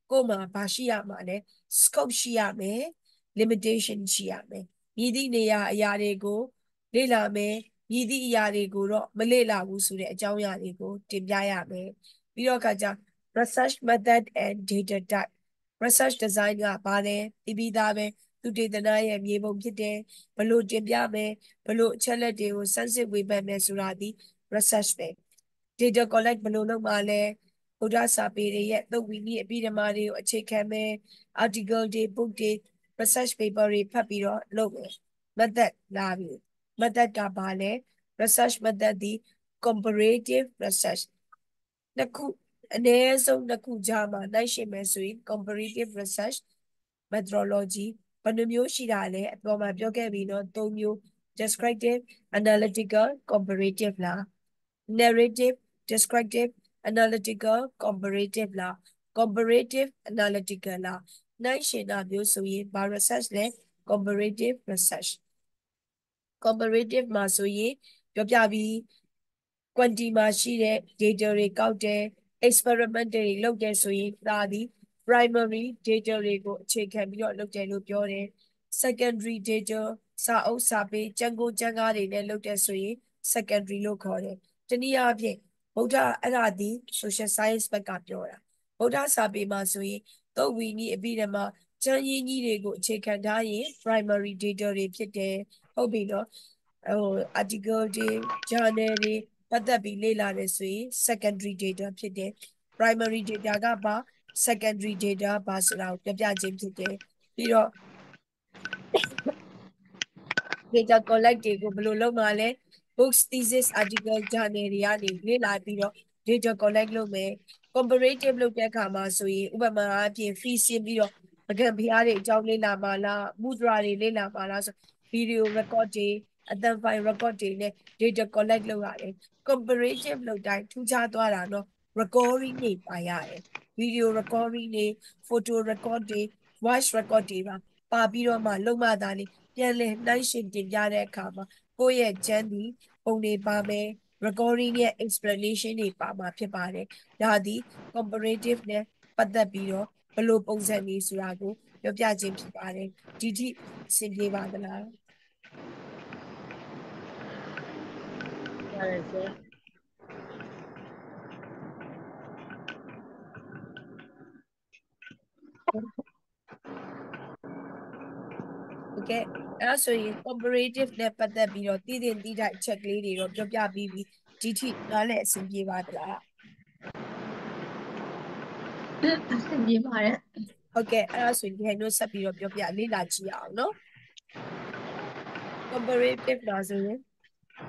ကိုယ်မှာဘာရှိရမှာလဲ scope ရှိရမယ် limitation ရှိရမယ်။မြည်သည့်နေရာအရာတွေကိုလေ့လာမယ်မြည်သည့်အရာတွေကိုတော့မလေ့လာဘူးဆိုတဲ့အကြောင်းအရာတွေကိုတင်ပြရမယ်။ပြီးတော့ကကြ research method and data type research design ကပါတယ်ပြီးပြီးသားပဲ သူတေသနာရဲ့မြေပုံဖြစ်တယ်ဘလို့တင်ပြမယ်ဘလို့အချက်လက်တွေကိုစမ်းစစ်ဝေဖန်မယ်ဆိုတာဒီ research ပဲ data collect ဘလို့လုပ်မှလဲဗုဒ္ဓစာပေတွေရဲ့သုတ်ဝီနည်းအပြီးဓမ္မတွေကိုအခြေခံမယ် article တွေ book တွေ research paper တွေဖတ်ပြီးတော့လုပ်မယ် method လာပြီ method ကဘာလဲ research method ဒီ comparative research နှစ်ခုအနည်းဆုံးတစ်ခုကြားမှာနိုင်ရှင်မယ်ဆိုရင် comparative research methodology ဘယ်နှမျိုးရှိတာလဲအပေါ်မှာပြောခဲ့ပြီးတော့၃မျိုး descriptive analytical comparative လား narrative descriptive analytical comparative လား comparative analytical လားနိုင်ရှင်တာမျိုးဆိုရင်ဘာ research လဲ comparative research comparative မှာဆိုရင်ပြောပြပြီး quantity မှာရှိတဲ့ data တွေကောက်တယ် experiment တွေလုပ်တယ်ဆိုရင်ဒါသည် primary data တွေကိုအခြေခံပြီးတော့လုပ်တယ်လို့ပြောတယ် secondary data စာအုပ်စာပေကျန်ကိုကျန်ကားတွေနဲ့လုပ်တယ်ဆိုရင် secondary လို့ခေါ်တယ်တနည်းအားဖြင့်ဗုဒ္ဓအဲ့ဒါဒီ social science ဘက်ကပြောတာဗုဒ္ဓစာပေမှာဆိုရင်သုတ်ဝီနည်းအပြီးတမှာကျန်ရင်းကြီးတွေကိုအခြေခံထားရင် primary data တွေဖြစ်တယ်ဟုတ်ပြီနော်ဟို article တွေ journal တွေပတ်သက်ပြီးလေ့လာတယ်ဆိုရင် secondary data ဖြစ်တယ် primary data ကပါ secondary data ပါဆိုတာကိုပြပြခြင်းဖြစ်တယ်ပြီးတော့ data collect တွေကိုဘယ်လိုလုပ်မှာလဲ books thesis article journal တွေကနေလေ့လာပြီးတော့ data collect လုပ်မယ် comparative လုပ်တဲ့အခါမှာဆိုရင်ဥပမာအပြင် fee ရှင်းပြီးတော့ပကံဖျားတွေအကြောင်းလေ့လာမှာလားမူဒရာတွေလေ့လာမှာလားဆို video record တွေအတန်ဖိုင် record တွေနဲ့ data collect လုပ်ရတယ် comparative လုပ်တိုင်းထူးခြားသွားတာတော့ recording တွေပါရတယ် video recording တွေ photo record တွေ voice record တွေပါပါပြီးတော့မှလုံမှသာလေပြန်လဲနှိုင်းရှင်တင်ပြတဲ့အခါမှာကိုယ့်ရဲ့ကျမ်းဒီပုံတွေပါမယ် recording ရဲ့ explanation တွေပါမှာဖြစ်ပါတယ်ဒါသည် comparative နဲ့ပတ်သက်ပြီးတော့ဘယ်လိုပုံစံနေဆိုတာကိုပြောပြခြင်းဖြစ်ပါတယ်ဒီထိအဆင်ပြေပါသလားပါတယ်ဆရာ Okay အဲ့ဒါဆိုရင် comparative နဲ့ပတ်သက်ပြီးတော့တည်တင်တည်တိုက်အချက်ကလေးတွေတော့ပြောပြပြီးပြီးဒီထိနားလည်အဆင်ပြေပါသလားအဆင်ပြေပါတယ်ဟုတ်ကဲ့အဲ့ဒါဆိုရင်ဒီဟိုဆက်ပြီးတော့ပြောပြလေ့လာကြည့်အောင်နော် comparative လားဆိုရင်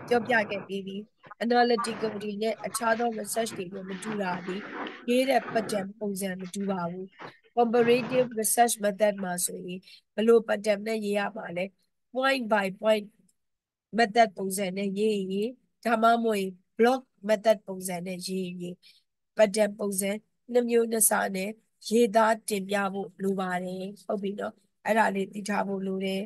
ပြောပြခဲ့ပြီးပြီ analytical တွေနဲ့အခြားသော research တွေကိုမတူတာဒီရေးတဲ့ pattern ပုံစံမတူပါဘူး comparative research method မှာဆိုရင်ဘယ်လို pattern နဲ့ရေးရမှာလဲ point by point method ပုံစံနဲ့ရေးရင်ဒါမှမဟုတ်ရင် block method ပုံစံနဲ့ရေးရေး pattern ပုံစံနှစ်မျိုးနှစ်စားနဲ့ရေးသားတင်ပြဖို့လိုပါတယ်ဟုတ်ပြီနော်အဲ့ဒါလေးသိထားဖို့လိုတယ်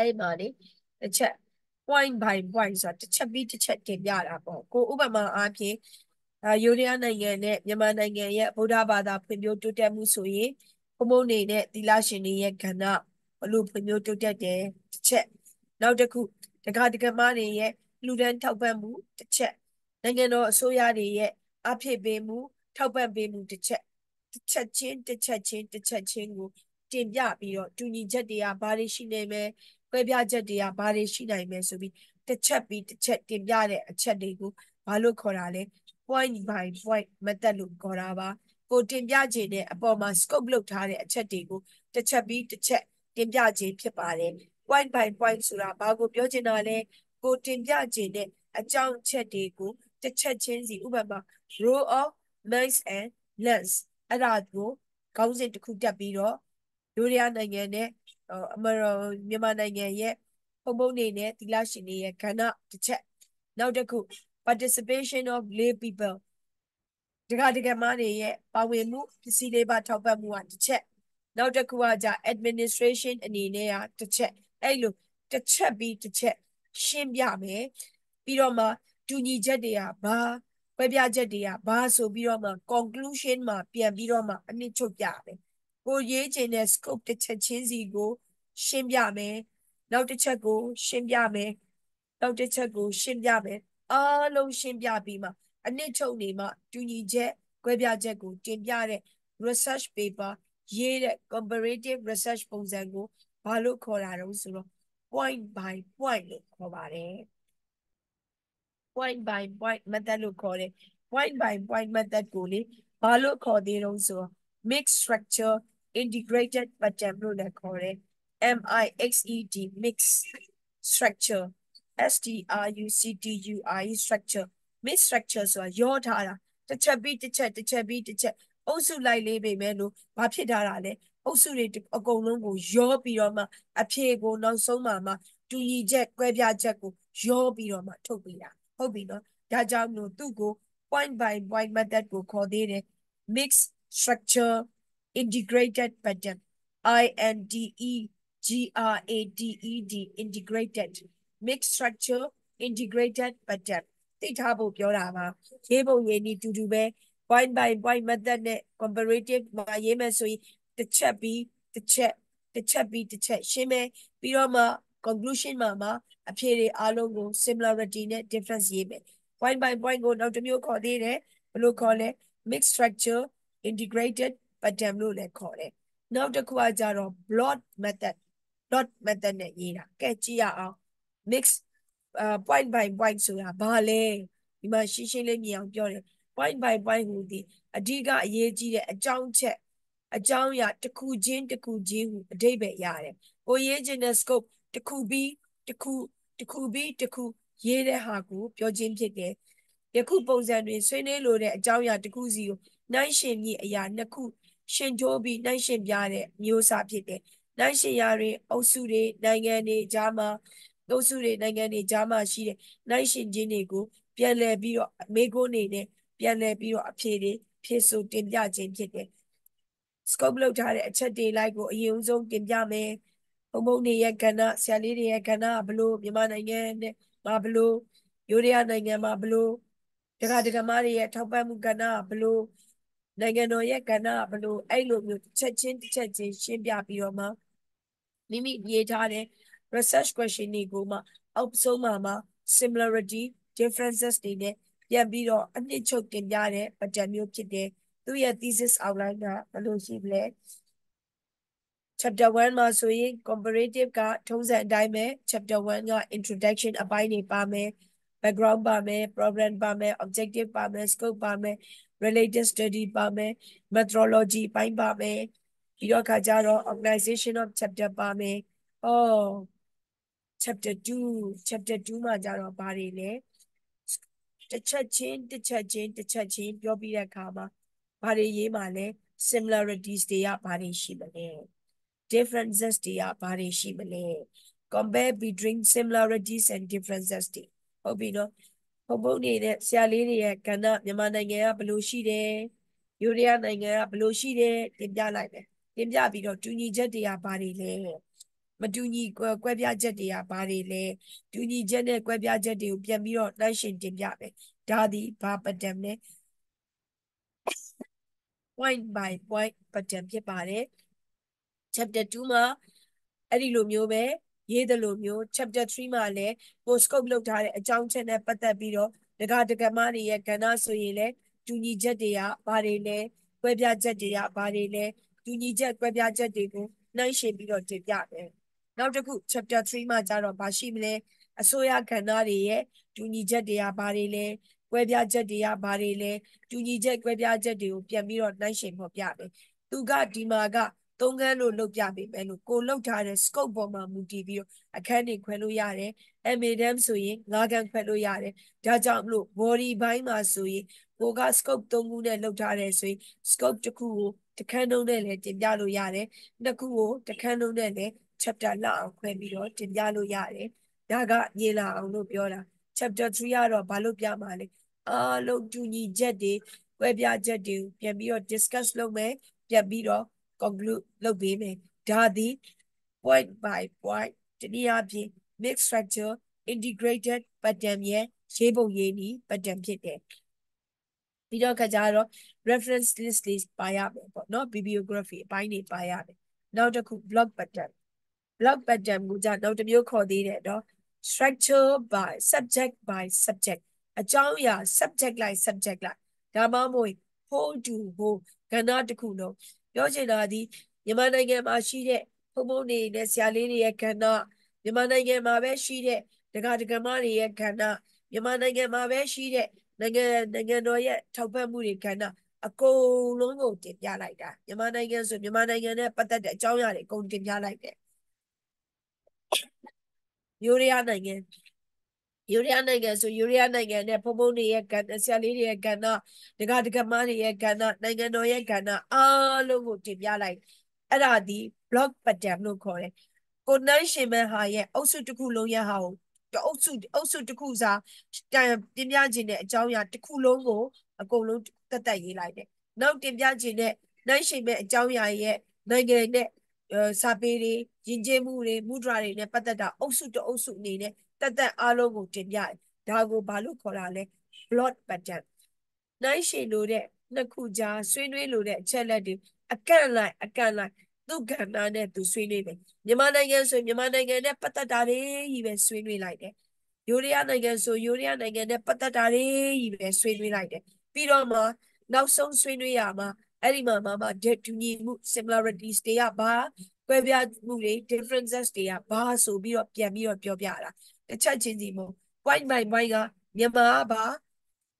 အဲ့ဒီမှာလေတစ်ချက် point by point ဆိုတာတစ်ချက်ပြီးတစ်ချက်တင်ပြတာပေါ့ကိုဥပမာအားဖြင့်အာယူရီးယားနိုင်ငံနဲ့မြန်မာနိုင်ငံရဲ့ဗုဒ္ဓဘာသာဖွံ့ဖြိုးတိုးတက်မှုဆိုရင်ဘုံဘုံနေနဲ့သီလရှင်တွေရဲ့ကဏ္ဍဘလို့ဖွံ့ဖြိုးတိုးတက်တယ်တစ်ချက်နောက်တစ်ခုတက္ကတက္ကမတွေရဲ့လူဒန်းထောက်ပံ့မှုတစ်ချက်နိုင်ငံတော်အစိုးရတွေရဲ့အဖြစ်ပေးမှုထောက်ပံ့ပေးမှုတစ်ချက်တစ်ချက်ချင်းတစ်ချက်ချင်းတစ်ချက်ချင်းကိုတင်ပြပြီးတော့တူညီချက်တွေကဘာတွေရှိနေမယ် ကွဲပြားချက်တွေကဘာတွေရှိနိုင်မယ်ဆိုပြီးတစ်ချက်ပြီးတစ်ချက်တင်ပြတဲ့အချက်တွေကိုဘာလို့ခေါ်တာလဲ point by point method လို့ခေါ်တာပါကိုတင်ပြခြင်းနဲ့အပေါ်မှာ scope လုပ်ထားတဲ့အချက်တွေကိုတစ်ချက်ပြီးတစ်ချက်တင်ပြခြင်းဖြစ်ပါတယ် point by point ဆိုတာဘာကိုပြောချင်တာလဲကိုတင်ပြခြင်းနဲ့အကြောင်းအချက်တွေကိုတစ်ချက်ချင်းစီဥပမာ row of mass and length အဲ့ဒါကိုခေါင်းစဉ်တစ်ခုတက်ပြီးတော့ဒိုရီးယားနိုင်ငံနဲ့ အမရမြန်မာနိုင်ငံရဲ့ပုံပုံနေနဲ့သီလရှင်တွေရဲ့ကဏ္ဍတစ်ချက်နောက်တစ်ခု participation of lay people တက္ကသိုလ်မတွေရဲ့ပါဝင်မှုပစ္စည်းလေးပါထောက်ပံ့မှုကတစ်ချက်နောက်တစ်ခုကじゃ administration အနေနဲ့ကတစ်ချက်အဲ့လိုတစ်ချက်ပြီးတစ်ချက်ရှင်းပြမယ်ပြီးတော့မှတူညီချက်တွေကဘာခွဲပြချက်တွေကဘာဆိုပြီးတော့မှ conclusion မှာပြန်ပြီးတော့မှအနှစ်ချုပ်ပြမယ် ကိုရေးချင်တဲ့ scope တစ်ချက်ချင်းစီကို ရှင်းပြမယ်နောက်တစ်ချက်ကို ရှင်းပြမယ်နောက်တစ်ချက်ကို ရှင်းပြမယ်အားလုံးရှင်းပြပြီးမှအနှစ်ချုပ်နေမှတူညီချက်ခွဲပြချက်ကိုတင်ပြတဲ့ research paper ရေးတဲ့ comparative research ပုံစံကိုဘာလို့ခေါ်တာတော့ဆိုတော့ point by point လို့ခေါ်ပါတယ် point by point method လို့ခေါ်တယ် point by point method ကိုလေဘာလို့ခေါ်သေးတော့ဆိုတော့ mixed structure integrated pattern လို့လည်းခေါ်တယ် MIXED mix structure S T R U C T U R E structure mix structure ဆိုတာရောထားတာတစ်ချက်ပြီးတစ်ချက်တစ်ချက်ပြီးတစ်ချက်အုပ်စုလိုက်လေးပဲမဲ့လို့ဘာဖြစ်ထားတာလဲအုပ်စုတွေအကုန်လုံးကိုရောပြီးတော့မှအဖြေကိုနောက်ဆုံးမှမှတူညီချက်ကွဲပြားချက်ကိုရောပြီးတော့မှထုတ်ပေးတာဟုတ်ပြီနော်ဒါကြောင့်လို့သူ့ကို point by point method ကိုခေါ်သေးတယ် mix structure integrated pattern I N D E G R A D E D integrated mix structure integrated pattern သိထားဖို့ပြောတာပါရေးပုံရေးနည်းတူတူပဲ point by point method နဲ့ comparative မှာရေးမယ်ဆိုရင်တစ်ချက်ပြီးတစ်ချက်တစ်ချက်ပြီးတစ်ချက်ရှင်းမယ်ပြီးတော့မှ conclusion မှာမှာအဖြေတွေအားလုံးကို similarity နဲ့ difference ရေးမယ် point by point ကိုနောက်တစ်မျိုးခေါ်သေးတယ်ဘယ်လိုခေါ်လဲ mix structure integrated Pattern လို့လည်းခေါ်တယ်နောက်တစ်ခုကကြတော့ blot method blot method နဲ့ရေးတာကဲကြည့်ရအောင် mix uh point by point ဆိုတာဘာလဲဒီမှာရှင်းရှင်းလေးမြင်အောင်ပြောတယ် point by point ဟူသည်အဓိကအရေးကြီးတဲ့အကြောင်းချက်အကြောင်းအရာတစ်ခုချင်းတစ်ခုချင်းဟူအဓိပ္ပာယ်ရတယ်ကိုရေးခြင်းတဲ့ scope တစ်ခုပြီးတစ်ခုတစ်ခုပြီးတစ်ခုရေးတဲ့ဟာကိုပြောခြင်းဖြစ်တယ်ယခုပုံစံတွင်ဆွေးနွေးလိုတဲ့အကြောင်းအရာတစ်ခုစီကို နှိုင်းရှင်မြင့်အရာနှစ်ခုရှင်ထိုးပြီးနှိုင်းရှင်ပြတဲ့မျိုးစားဖြစ်တယ်နှိုင်းရှင်ရာတွေအုပ်စုတွေနိုင်ငံတွေကြားမှာအုပ်စုတွေနိုင်ငံတွေကြားမှာရှိတဲ့နှိုင်းရှင်ခြင်းတွေကိုပြန်လည်ပြီးတော့မေကိုနေနဲ့ပြန်လည်ပြီးတော့အဖြေတွေဖြည့်ဆိုတင်ပြခြင်းဖြစ်တယ် scope လောက်ထားတဲ့အချက်တွေလိုက်ကိုအရင်ဆုံးတင်ပြမယ်ဘုံဘုံတွေရဲ့ကဏ္ဍဆရာလေးတွေရဲ့ကဏ္ဍဘလို့မြန်မာနိုင်ငံနဲ့မှာဘလို့ယူရီးယားနိုင်ငံမှာဘလို့တက္ကသိုလ်မတွေရဲ့ထောက်ပံ့မှုကဏ္ဍဘလို့ နိုင်ငံတော်ရဲ့ကဏ္ဍဘလို့အဲ့လိုမျိုးတစ်ချက်ချင်းတစ်ချက်ချင်းရှင်းပြပြီးတော့မှမိမိရေးထားတဲ့ research question တွေကိုမှအောက်ဆုံးမှာမှ similarity differences တွေနဲ့ပြန်ပြီးတော့အနှစ်ချုပ်တင်ပြတဲ့ pattern မျိုးဖြစ်တယ်သူရဲ့ thesis outline ကဘယ်လိုရှိမလဲ chapter 1မှာဆိုရင် comparative ကထုံးစံအတိုင်းပဲ chapter 1က introduction အပိုင်းနေပါမယ် background ပါမယ် problem ပါမယ် objective ပါမယ် scope ပါမယ် related study ပါမယ် methodology ပိုင်းပါမယ်ပြီးတော့ခါကျတော့ organization of chapter ပါမယ်။ oh chapter 2 chapter 2မှာကျတော့ဘာတွေလဲတစ်ချက်ချင်းတစ်ချက်ချင်းတစ်ချက်ချင်းပြောပြီးတဲ့အခါမှာဘာတွေရေးမှာလဲ similarities တွေကဘာတွေရှိမလဲ differences တွေကဘာတွေရှိမလဲ compare between similarities and differences တွေဟုတ်ပြီနော် ပုံပုံနေတဲ့ဆရာလေးတွေရဲ့ကဏ္ဍမြန်မာနိုင်ငံကဘယ်လိုရှိတယ်ယူရီးယားနိုင်ငံကဘယ်လိုရှိတယ်တင်ပြလိုက်မယ်တင်ပြပြီးတော့တူညီချက်တွေကဘာတွေလဲမတူညီကွဲပြားချက်တွေကဘာတွေလဲတူညီချက်နဲ့ကွဲပြားချက်တွေကိုပြန်ပြီးတော့နှိုင်းရှင်တင်ပြမယ်ဒါသည်ဘာပဒံလဲ point by point ပဒံဖြစ်ပါတယ် chapter 2မှာအဲ့ဒီလိုမျိုးပဲ ရေးတယ်လို့မျိုး chapter 3မှာလည်း post scope လုပ်ထားတဲ့အကြောင်းချက်နဲ့ပတ်သက်ပြီးတော့ဒကာဒကမတွေရဲ့ကဏ္ဍဆိုရင်လည်းတူညီချက်တွေကဘာတွေလဲကွဲပြားချက်တွေကဘာတွေလဲတူညီချက်ကွဲပြားချက်တွေကိုနှိုင်းယှဉ်ပြီးတော့တင်ပြတယ်နောက်တစ်ခု chapter 3မှာကျတော့ဘာရှိမလဲအစိုးရကဏ္ဍတွေရဲ့တူညီချက်တွေကဘာတွေလဲကွဲပြားချက်တွေကဘာတွေလဲတူညီချက်ကွဲပြားချက်တွေကိုပြန်ပြီးတော့နှိုင်းယှဉ်ဖော်ပြတယ်သူကဒီမှာက သုံးခန်းလို့လုပ်ပြပေးမယ်လို့ကိုလုပ်ထားတဲ့ scope ပေါ်မှာမူတည်ပြီးတော့အခန်းတွေခွဲလို့ရတယ် MADM ဆိုရင်၅ခန်းခွဲလို့ရတယ်ဒါကြောင့်မလို့ body ဘိုင်းမှာဆိုရင်ကိုက scope ၃ခုနဲ့လုပ်ထားတယ်ဆိုရင် scope တစ်ခုကိုတစ်ခန်းလုံးနဲ့လည်းတင်ပြလို့ရတယ်နှစ်ခုကိုတစ်ခန်းလုံးနဲ့လည်း chapter လောက်အောင်ခွဲပြီးတော့တင်ပြလို့ရတယ်ဒါကညီလာအောင်လို့ပြောတာ chapter 3ကတော့ဘာလို့ပြမှာလဲအားလုံးတူညီချက်တွေဝဲပြချက်တွေပြန်ပြီးတော့ discuss လုပ်မယ်ပြန်ပြီးတော့ conclude လုပ်ပေးမယ်ဒါသည် point by point တနည်းအားဖြင့် mixed structure integrated pattern ရဲ့ရေးပုံရေးနည်း pattern ဖြစ်တယ်ပြီးတော့ခါကြတော့ reference list လေးပါရမယ်ပေါ့နော် bibliography အပိုင်းတွေပါရမယ်နောက်တစ်ခု block pattern block pattern ကိုじゃနောက်တစ်မျိုးခေါ်သေးတယ်နော် structure by subject by subject အကြောင်းအရာ subject လိုက် subject လိုက်ဒါမှမဟုတ် whole to whole ကဏ္ဍတစ်ခုလုံး ပြောချင်တာဒီမြန်မာနိုင်ငံမှာရှိတဲ့ဘုံဘုံတွေနဲ့ဆရာလေးတွေရဲ့ကဏ္ဍမြန်မာနိုင်ငံမှာပဲရှိတဲ့ဒကာဒကမတွေရဲ့ကဏ္ဍမြန်မာနိုင်ငံမှာပဲရှိတဲ့နိုင်ငံနိုင်ငံတော်ရဲ့ထောက်ပံ့မှုတွေကဏ္ဍအကုန်လုံးကိုတင်ပြလိုက်တာမြန်မာနိုင်ငံဆိုမြန်မာနိုင်ငံနဲ့ပတ်သက်တဲ့အကြောင်းအရာတွေအကုန်တင်ပြလိုက်တယ်ယူရီးယားနိုင်ငံ ယူရီးယားနိုင်ငံဆိုယူရီးယားနိုင်ငံနဲ့ဖုံဖုံတွေရဲ့ကဏ္ဍဆရာလေးတွေရဲ့ကဏ္ဍဒကာဒကမတွေရဲ့ကဏ္ဍနိုင်ငံတော်ရဲ့ကဏ္ဍအားလုံးကိုတင်ပြလိုက်အဲ့ဒါဒီ block pattern လို့ခေါ်တယ်ကိုနိုင်ရှင်မဟာရဲ့အုပ်စုတစ်ခုလုံးရဲ့ဟာကိုအုပ်စုအုပ်စုတစ်ခုစားတင်ပြခြင်းတဲ့အကြောင်းအရာတစ်ခုလုံးကိုအကုန်လုံးတက်တက်ရေးလိုက်တယ်နောက်တင်ပြခြင်းတဲ့နိုင်ရှင်မဲ့အကြောင်းအရာရဲ့နိုင်ငံနဲ့စာပေတွေယဉ်ကျေးမှုတွေမူဒရာတွေနဲ့ပတ်သက်တာအုပ်စုတအုပ်စုအနေနဲ့ တက်တက်အားလုံးကိုတင်ပြတယ်ဒါကိုဘာလို့ခေါ်တာလဲ block pattern နိုင်ရှင်လို့တဲ့နှစ်ခုကြားဆွေးနွေးလို့တဲ့အချက်လက်တွေအကန့်လိုက်အကန့်လိုက်သူ့ကဏ္ဍနဲ့သူဆွေးနွေးတယ်မြန်မာနိုင်ငံဆိုမြန်မာနိုင်ငံနဲ့ပတ်သက်တာတွေကြီးပဲဆွေးနွေးလိုက်တယ်ယူရီးယားနိုင်ငံဆိုယူရီးယားနိုင်ငံနဲ့ပတ်သက်တာတွေကြီးပဲဆွေးနွေးလိုက်တယ်ပြီးတော့မှနောက်ဆုံးဆွေးနွေးရမှာအဲ့ဒီမှာမှတူညီမှု similarities တွေကဘာကွဲပြားမှုတွေ differences တွေကဘာဆိုပြီးတော့ပြန်ပြီးတော့ပြောပြတာ တစ်ချက်ချင်းစီမို့ point by point ကမြန်မာကဘာ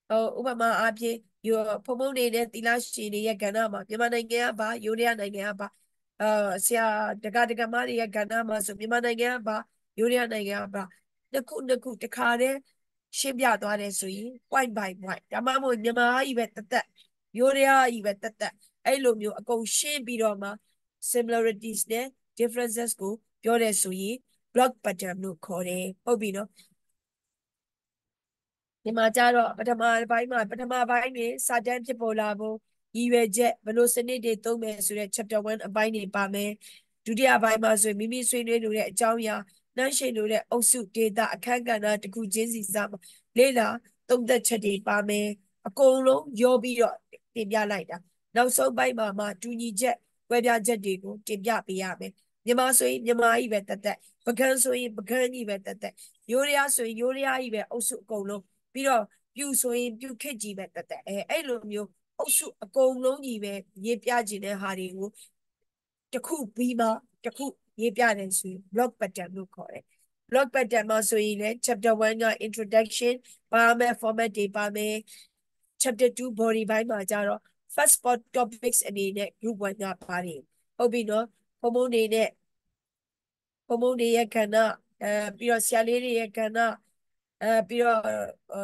ဟိုဥပမာအားဖြင့်ယူဖုံဖုံနေတဲ့သီလရှင်တွေရဲ့ကဏ္ဍမှာမြန်မာနိုင်ငံကဘာယူရီးယားနိုင်ငံကဘာအာဆရာတက္ကတက္ကမတွေရဲ့ကဏ္ဍမှာဆိုမြန်မာနိုင်ငံကဘာယူရီးယားနိုင်ငံကဘာနှစ်ခုနှစ်ခုတခါတည်းရှင်းပြသွားတယ်ဆိုရင် point by point ဒါမှမဟုတ်မြန်မာကြီးပဲတသက်ယူရီးယားကြီးပဲတသက်အဲ့လိုမျိုးအကုန်ရှင်းပြီးတော့မှ similarities နဲ့ differences ကိုပြောတယ်ဆိုရင် block pattern လို့ခေါ်တယ်ဟုတ်ပြီနော်ဒီမှာကျတော့ပထမပိုင်းမှာပထမပိုင်းနေစာတန်းဖြစ်ပေါ်လာဖို့ရည်ရွယ်ချက်ဘယ်လိုစနစ်တွေသုံးမယ်ဆိုတဲ့ chapter 1အပိုင်းတွေပါမယ်ဒုတိယပိုင်းမှာဆိုမိမိဆွေးနွေးလို့တဲ့အကြောင်းအရာနှမ်းရှိလို့တဲ့အုပ်စု data အခန်းကဏ္ဍတစ်ခုချင်းစီစားမှာလေ့လာသုံးသက်ချက်တွေပါမယ်အကုန်လုံးရောပြီးတော့တင်ပြလိုက်တာနောက်ဆုံးပိုင်းမှာမှတူညီချက်ဝဲပြချက်တွေကိုတင်ပြပေးရမယ် မြန်မာဆိုရင်မြန်မာကြီးပဲတက်တက်ပကန်းဆိုရင်ပကန်းကြီးပဲတက်တက်ယိုရီးယားဆိုရင်ယိုရီးယားကြီးပဲအုပ်စုအကုန်လုံးပြီးတော့ပြူဆိုရင်ပြူခစ်ကြီးပဲတက်တက်အဲအဲ့လိုမျိုးအုပ်စုအကုန်လုံးကြီးပဲရေးပြခြင်းတဲ့ဟာတွေကိုတခုပြီးမှတခုရေးပြတယ်ဆိုရင် block pattern လို့ခေါ်တယ် block pattern မှာဆိုရင်လည်း chapter 1က introduction ပါမယ် format တွေပါမယ် chapter 2 body ဘိုင်းမှာကြတော့ first spot topics အနေနဲ့ group 1ကပါတယ်ဟုတ်ပြီနော် ဟော်မုန်းတွေနဲ့ဟော်မုန်းတွေရဲ့ခန္ဓာအဲပြီးတော့ဆရာလေးတွေရဲ့ခန္ဓာအဲပြီးတော့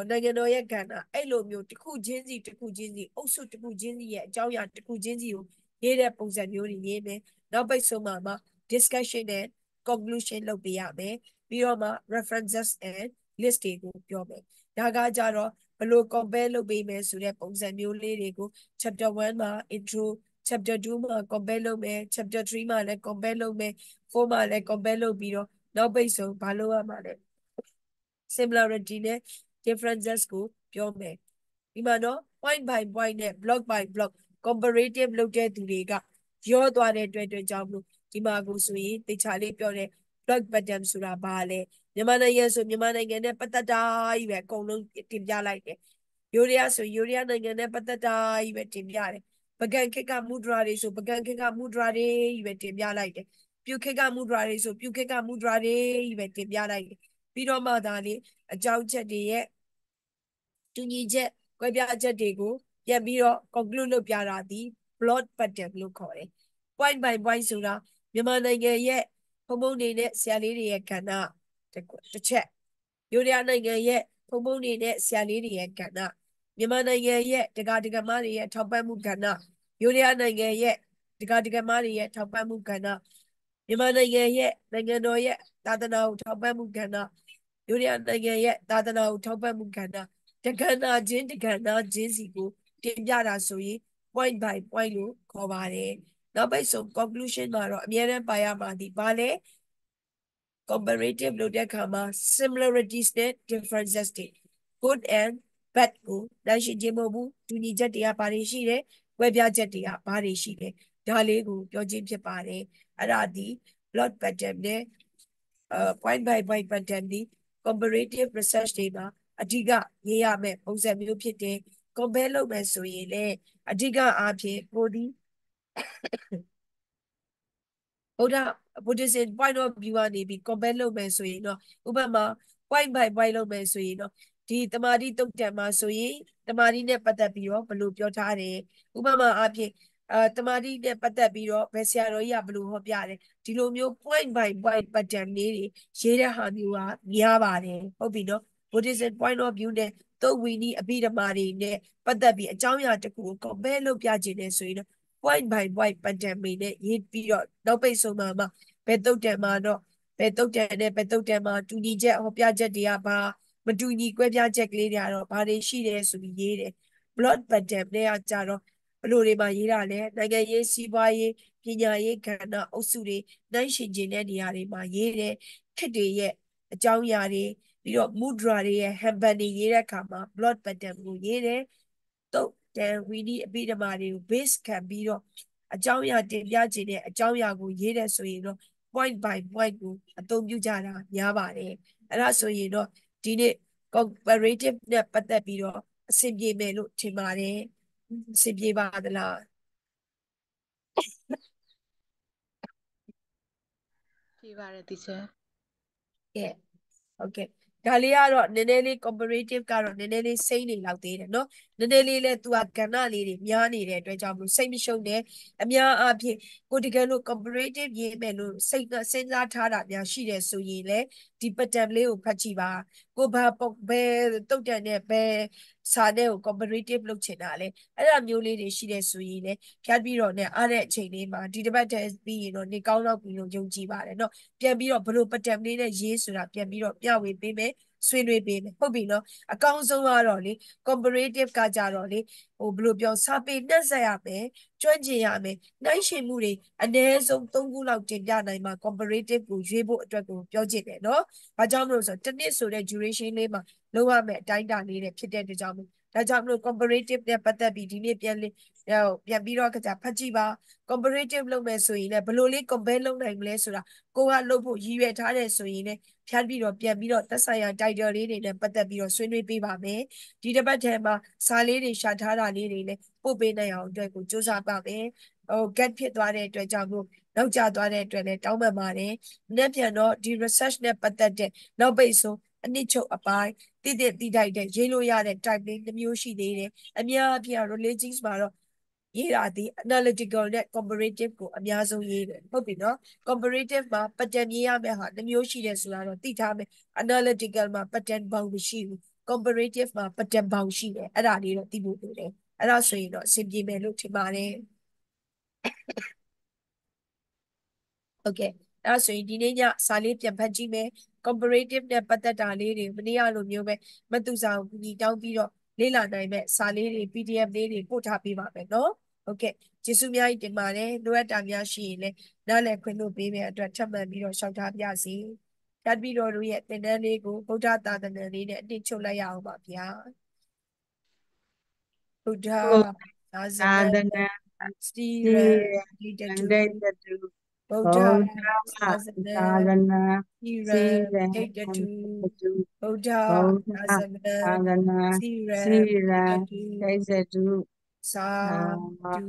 နိုင်ငံတော်ရဲ့ကဏ္ဍအဲ့လိုမျိုးတစ်ခုချင်းစီတစ်ခုချင်းစီအုပ်စုတစ်ခုချင်းစီရဲ့အကြောင်းအရာတစ်ခုချင်းစီကိုရေးတဲ့ပုံစံမျိုးတွေရေးမယ်နောက်ပိတ်ဆုံးမှာမှ discussion နဲ့ conclusion လုပ်ပေးရမယ်ပြီးတော့မှ references and list တွေကိုပြောမယ်ဒါကကြတော့ဘယ်လို compare လုပ်ပေးမယ်ဆိုတဲ့ပုံစံမျိုးလေးတွေကို chapter 1မှာ intro chapter 2မှာ compare လုပ်မယ် chapter 3မှာလည်း compare လုပ်မယ်4မှာလည်း compare လုပ်ပြီးတော့နောက်ပိတ်ဆုံးဘာလုပ်ရမှာလဲ similarity နဲ့ differences ကိုပြောမယ်ဒီမှာတော့ point by point နဲ့ block by block comparative လုပ်တဲ့သူတွေကရောသွားတဲ့အတွက်အတွက်ကြောင့်မလို့ဒီမှာကိုဆိုရင်တေချာလေးပြောတဲ့ block pattern ဆိုတာဘာလဲမြန်မာနိုင်ငံဆိုမြန်မာနိုင်ငံနဲ့ပတ်သက်တာကြီးပဲအကုန်လုံးတင်ပြလိုက်တယ်ယူရီးယားဆိုယူရီးယားနိုင်ငံနဲ့ပတ်သက်တာကြီးပဲတင်ပြတယ် ပကံခက်ကမူဒရာတွေဆိုပကံခက်ကမူဒရာတွေကြီးပဲတင်ပြလိုက်တယ်ပြုခက်ကမူဒရာတွေဆိုပြုခက်ကမူဒရာတွေကြီးပဲတင်ပြလိုက်တယ်ပြီးတော့မှဒါလေးအကြောင်းချက်တွေရဲ့တူညီချက်ကွဲပြားချက်တွေကိုပြန်ပြီးတော့ conclude လုပ်ပြတာဒီ plot pattern လို့ခေါ်တယ် point by point ဆိုတာမြန်မာနိုင်ငံရဲ့ဖုံဖုံနေနဲ့ဆရာလေးတွေရဲ့ကဏ္ဍတစ်ချက်ယူရီးယားနိုင်ငံရဲ့ဖုံဖုံနေနဲ့ဆရာလေးတွေရဲ့ကဏ္ဍ မြန်မာနိုင်ငံရဲ့တက္ကဒကမတွေရဲ့ထောက်ပံ့မှုကဏ္ဍယူရီးယားနိုင်ငံရဲ့တက္ကဒကမတွေရဲ့ထောက်ပံ့မှုကဏ္ဍမြန်မာနိုင်ငံရဲ့နိုင်ငံတော်ရဲ့သာသနာ့ထောက်ပံ့မှုကဏ္ဍယူရီးယားနိုင်ငံရဲ့သာသနာ့ထောက်ပံ့မှုကဏ္ဍတက္ကနာချင်းတက္ကနာချင်းစီကိုတင်ပြတာဆိုရင် point by point လို့ခေါ်ပါတယ်နောက်ပိတ်ဆုံး conclusion မှာတော့အများနဲ့ပါရမှာဒီဘာလဲ comparative လုပ်တဲ့အခါမှာ similarities နဲ့ differences တွေ good and bad ကိုနိုင်ရှင်ခြင်းမဟုတ်ဘူးတူညီချက်တွေကဘာတွေရှိတယ်ကွဲပြားချက်တွေကဘာတွေရှိတယ်ဒါလေးကိုပြောခြင်းဖြစ်ပါတယ်အဲ့ဒါဒီ blood pattern နဲ့ uh point by point pattern ဒီ comparative research တွေမှာအဓိကရေးရမယ်ပုံစံမျိုးဖြစ်တယ် compare လုပ်မယ်ဆိုရင်လည်းအဓိကအားဖြင့်ကိုဒီဗုဒ္ဓ Buddhism point of view ကနေပြီး compare လုပ်မယ်ဆိုရင်တော့ဥပမာ point by point လုပ်မယ်ဆိုရင်တော့ ဒီတမာတိတုတ်တံမှာဆိုရင်တမာတိနဲ့ပတ်သက်ပြီးတော့ဘယ်လိုပြောထားတယ်ဥပမာအားဖြင့်အာတမာတိနဲ့ပတ်သက်ပြီးတော့ဘယ်ဆရာတော်ကြီးကဘယ်လိုဟောပြတယ်ဒီလိုမျိုး point by point pattern လေးတွေရေးတဲ့ဟာမျိုးကများပါတယ်ဟုတ်ပြီနော် Buddhism point of view နဲ့သုတ်ဝီနီအဘိဓမ္မာတွေနဲ့ပတ်သက်ပြီးအကြောင်းအရာတစ်ခုကို compare လုပ်ပြခြင်းနဲ့ဆိုရင်တော့ point by point pattern တွေနဲ့ရေးပြီးတော့နောက်ပိတ်ဆုံးမှာမှဘယ်တုတ်တံမှာတော့ဘယ်တုတ်တံနဲ့ဘယ်တုတ်တံမှာတူညီချက်ဟောပြချက်တွေကဘာ မတူညီကွဲပြားချက်ကလေးတွေကတော့ဘာတွေရှိတယ်ဆိုပြီးရေးတယ် blood pattern တွေကကြတော့ဘလို့တွေမှာရေးတာလဲနိုင်ငံရေးစီးပွားရေးပညာရေးကဏ္ဍအုပ်စုတွေနိုင်ရှင်ခြင်းတဲ့နေရာတွေမှာရေးတယ်ခက်တွေရဲ့အကြောင်းအရာတွေပြီးတော့ mudra တွေရဲ့ hamban တွေရေးတဲ့အခါမှာ blood pattern ကိုရေးတယ်တုတ်တန်ဝီနီအပိဓမ္မာတွေကို base ခံပြီးတော့အကြောင်းအရာတင်ပြခြင်းနဲ့အကြောင်းအရာကိုရေးတယ်ဆိုရင်တော့ point by point ကိုအသုံးပြုကြတာများပါတယ်အဲ့ဒါဆိုရင်တော့ ဒီနေ့ comparative နဲ့ပတ်သက်ပြီးတော့အဆင်ပြေမယ်လို့ထင်ပါတယ်အဆင်ပြေပါသလား ပြပါတယ်တီချာ ကဲဟုတ်ကဲ့ဒါလေးကတော့နည်းနည်းလေး comparative ကတော့နည်းနည်းလေးစိမ့်နေလောက်သေးတယ်เนาะ နည်းနည်းလေးလဲသူကကဏ္ဍလေးတွေများနေတဲ့အတွက်ကြောင့်မလို့စိတ်မရှုံနဲ့အများအားဖြင့်ကိုတကယ်လို့ comparative ရေးမယ်လို့စိတ်ကစဉ်းစားထားတာများရှိတယ်ဆိုရင်လေဒီ pattern လေးကိုဖတ်ကြည့်ပါကိုဘာဘယ်တုတ်တန်နဲ့ဘယ်စာနဲ့ကို comparative လုပ်ချင်တာလဲအဲ့ဒါမျိုးလေးတွေရှိတယ်ဆိုရင်လေဖြတ်ပြီးတော့ねအားတဲ့အချိန်လေးမှာဒီတစ်ပတ်တည်းပြီးရင်တော့နေကောင်းတော့ပြီလို့ယုံကြည်ပါတယ်เนาะပြန်ပြီးတော့ဘလို့ pattern လေးနဲ့ရေးဆိုတာပြန်ပြီးတော့မျှဝေပေးမယ် ဆွေးနွေးပေးမယ်ဟုတ်ပြီနော်အကောင်းဆုံးကတော့လေ comparative ကကြတော့လေဟိုဘယ်လိုပြောစာပေနှက်ဆက်ရမယ်ကျွမ်းကျင်ရမယ်နိုင်ရှင်မှုတွေအ ਨੇ ဆုံး၃ခုလောက်တင်ပြနိုင်မှာ comparative ကိုရွေးဖို့အတွက်ကိုပြောချင်တယ်နော်။ဘာကြောင့်မလို့ဆိုတော့တစ်နှစ်ဆိုတဲ့ duration လေးမှာလောက်ရမယ်အတိုင်းအတာလေးတွေဖြစ်တဲ့အတွက်ကြောင့်မို့ဒါကြောင့်မလို့ comparative နဲ့ပတ်သက်ပြီးဒီနေ့ပြန်လေးဟိုပြန်ပြီးတော့ကြဖတ်ကြည့်ပါ comparative လုပ်မယ်ဆိုရင်လည်းဘယ်လိုလေး compare လုပ်နိုင်မလဲဆိုတာကိုကလုပ်ဖို့ရည်ရွယ်ထားတယ်ဆိုရင်လည်း ဖြတ်ပြီးတော့ပြန်ပြီးတော့သက်ဆိုင်ရာ title လေးတွေနဲ့ပတ်သက်ပြီးတော့ဆွေးနွေးပေးပါမယ်ဒီတစ်ပတ်ထဲမှာစာလေးတွေရှာထားတာလေးတွေလည်းပို့ပေးနိုင်အောင်အတွက်ကိုစူးစမ်းပါမယ်ဟို get ဖြစ်သွားတဲ့အတွက်ကြောင့်မို့နောက်ကျသွားတဲ့အတွက်လည်းတောင်းပန်ပါတယ်။နေ့ပြန်တော့ဒီ research နဲ့ပတ်သက်တဲ့နောက်ပိတ်ဆိုအနှစ်ချုပ်အပိုင်းတည်တည်တည်ထိုက်တဲ့ရေးလို့ရတဲ့ type လေးတစ်မျိုးရှိသေးတယ်။အများအပြား religions မှာတော့ ရေးတာဒီ analytical နဲ့ comparative ကိုအများဆုံးရေးတယ်ဟုတ်ပြီနော် comparative မှာ pattern ရေးရမယ့်ဟာတစ်မျိုးရှိတယ်ဆိုတာတော့သိထားမယ် analytical မှာ pattern ဘောင်မရှိဘူး comparative မှာ pattern ဘောင်ရှိတယ်အဲ့ဒါလေးတော့သိဖို့လိုတယ်အဲ့ဒါဆိုရင်တော့အဆင်ပြေမယ်လို့ထင်ပါတယ် Okay အဲ့ဒါဆိုရင်ဒီနေ့ညစာလေးပြန်ဖတ်ကြည့်မယ် comparative နဲ့ပတ်သက်တာလေးတွေမနေ့ကလိုမျိုးပဲမတူစာကိုညီတောင်းပြီးတော့လေ့လာနိုင်မဲ့စာလေးတွေ PDF လေးတွေပို့ထားပေးပါမယ်နော် ဟုတ်ကဲ့ကျေးဇူးများကြီးတင်ပါတယ်လိုအပ်တာများရှိရင်လည်းနားလည်ခွင့်လို့ပေးမယ့်အတွက်ထပ်မံပြီးတော့ရှောက်ထားပြစီတတ်ပြီးတော့တို့ရဲ့သင်တန်းလေးကိုဗုဒ္ဓသာသနာလေးနဲ့အတိချုပ်လိုက်ရအောင်ပါဗျာဗုဒ္ဓသာသာသသနာနာစတီတိရရဒီတတန်တူတဲ့တတူဗုဒ္ဘုဓရားသာသနာသာသနာစီရစီရဒိတ်တတူတတူဗုဒ္ဓဘုသာရားသနာသာသနာစီရစီရဒိတ်တတူဒိဇတု သာ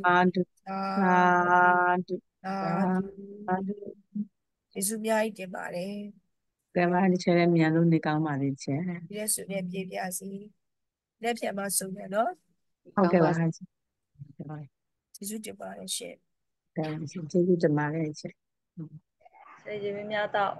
သာဓုဓုသာသာဓုသာသာဓုကျေးဇူးများကြီးတင်ပါတယ်ကဲပါဒီချဲတဲ့မြန်လို့နေကောင်းပါလိမ့်ချဲဒီရက်စုနဲ့ပြေပြစီလက်ဖြတ်မဆုံးရနော်ဟုတ်ကဲ့ပါဟုတ်ကဲ့ပါကျေးဇူးတင်ပါတယ်ရှင်ကဲကျေးဇူးတင်ပါတယ်ချဲစေခြင်းများတော့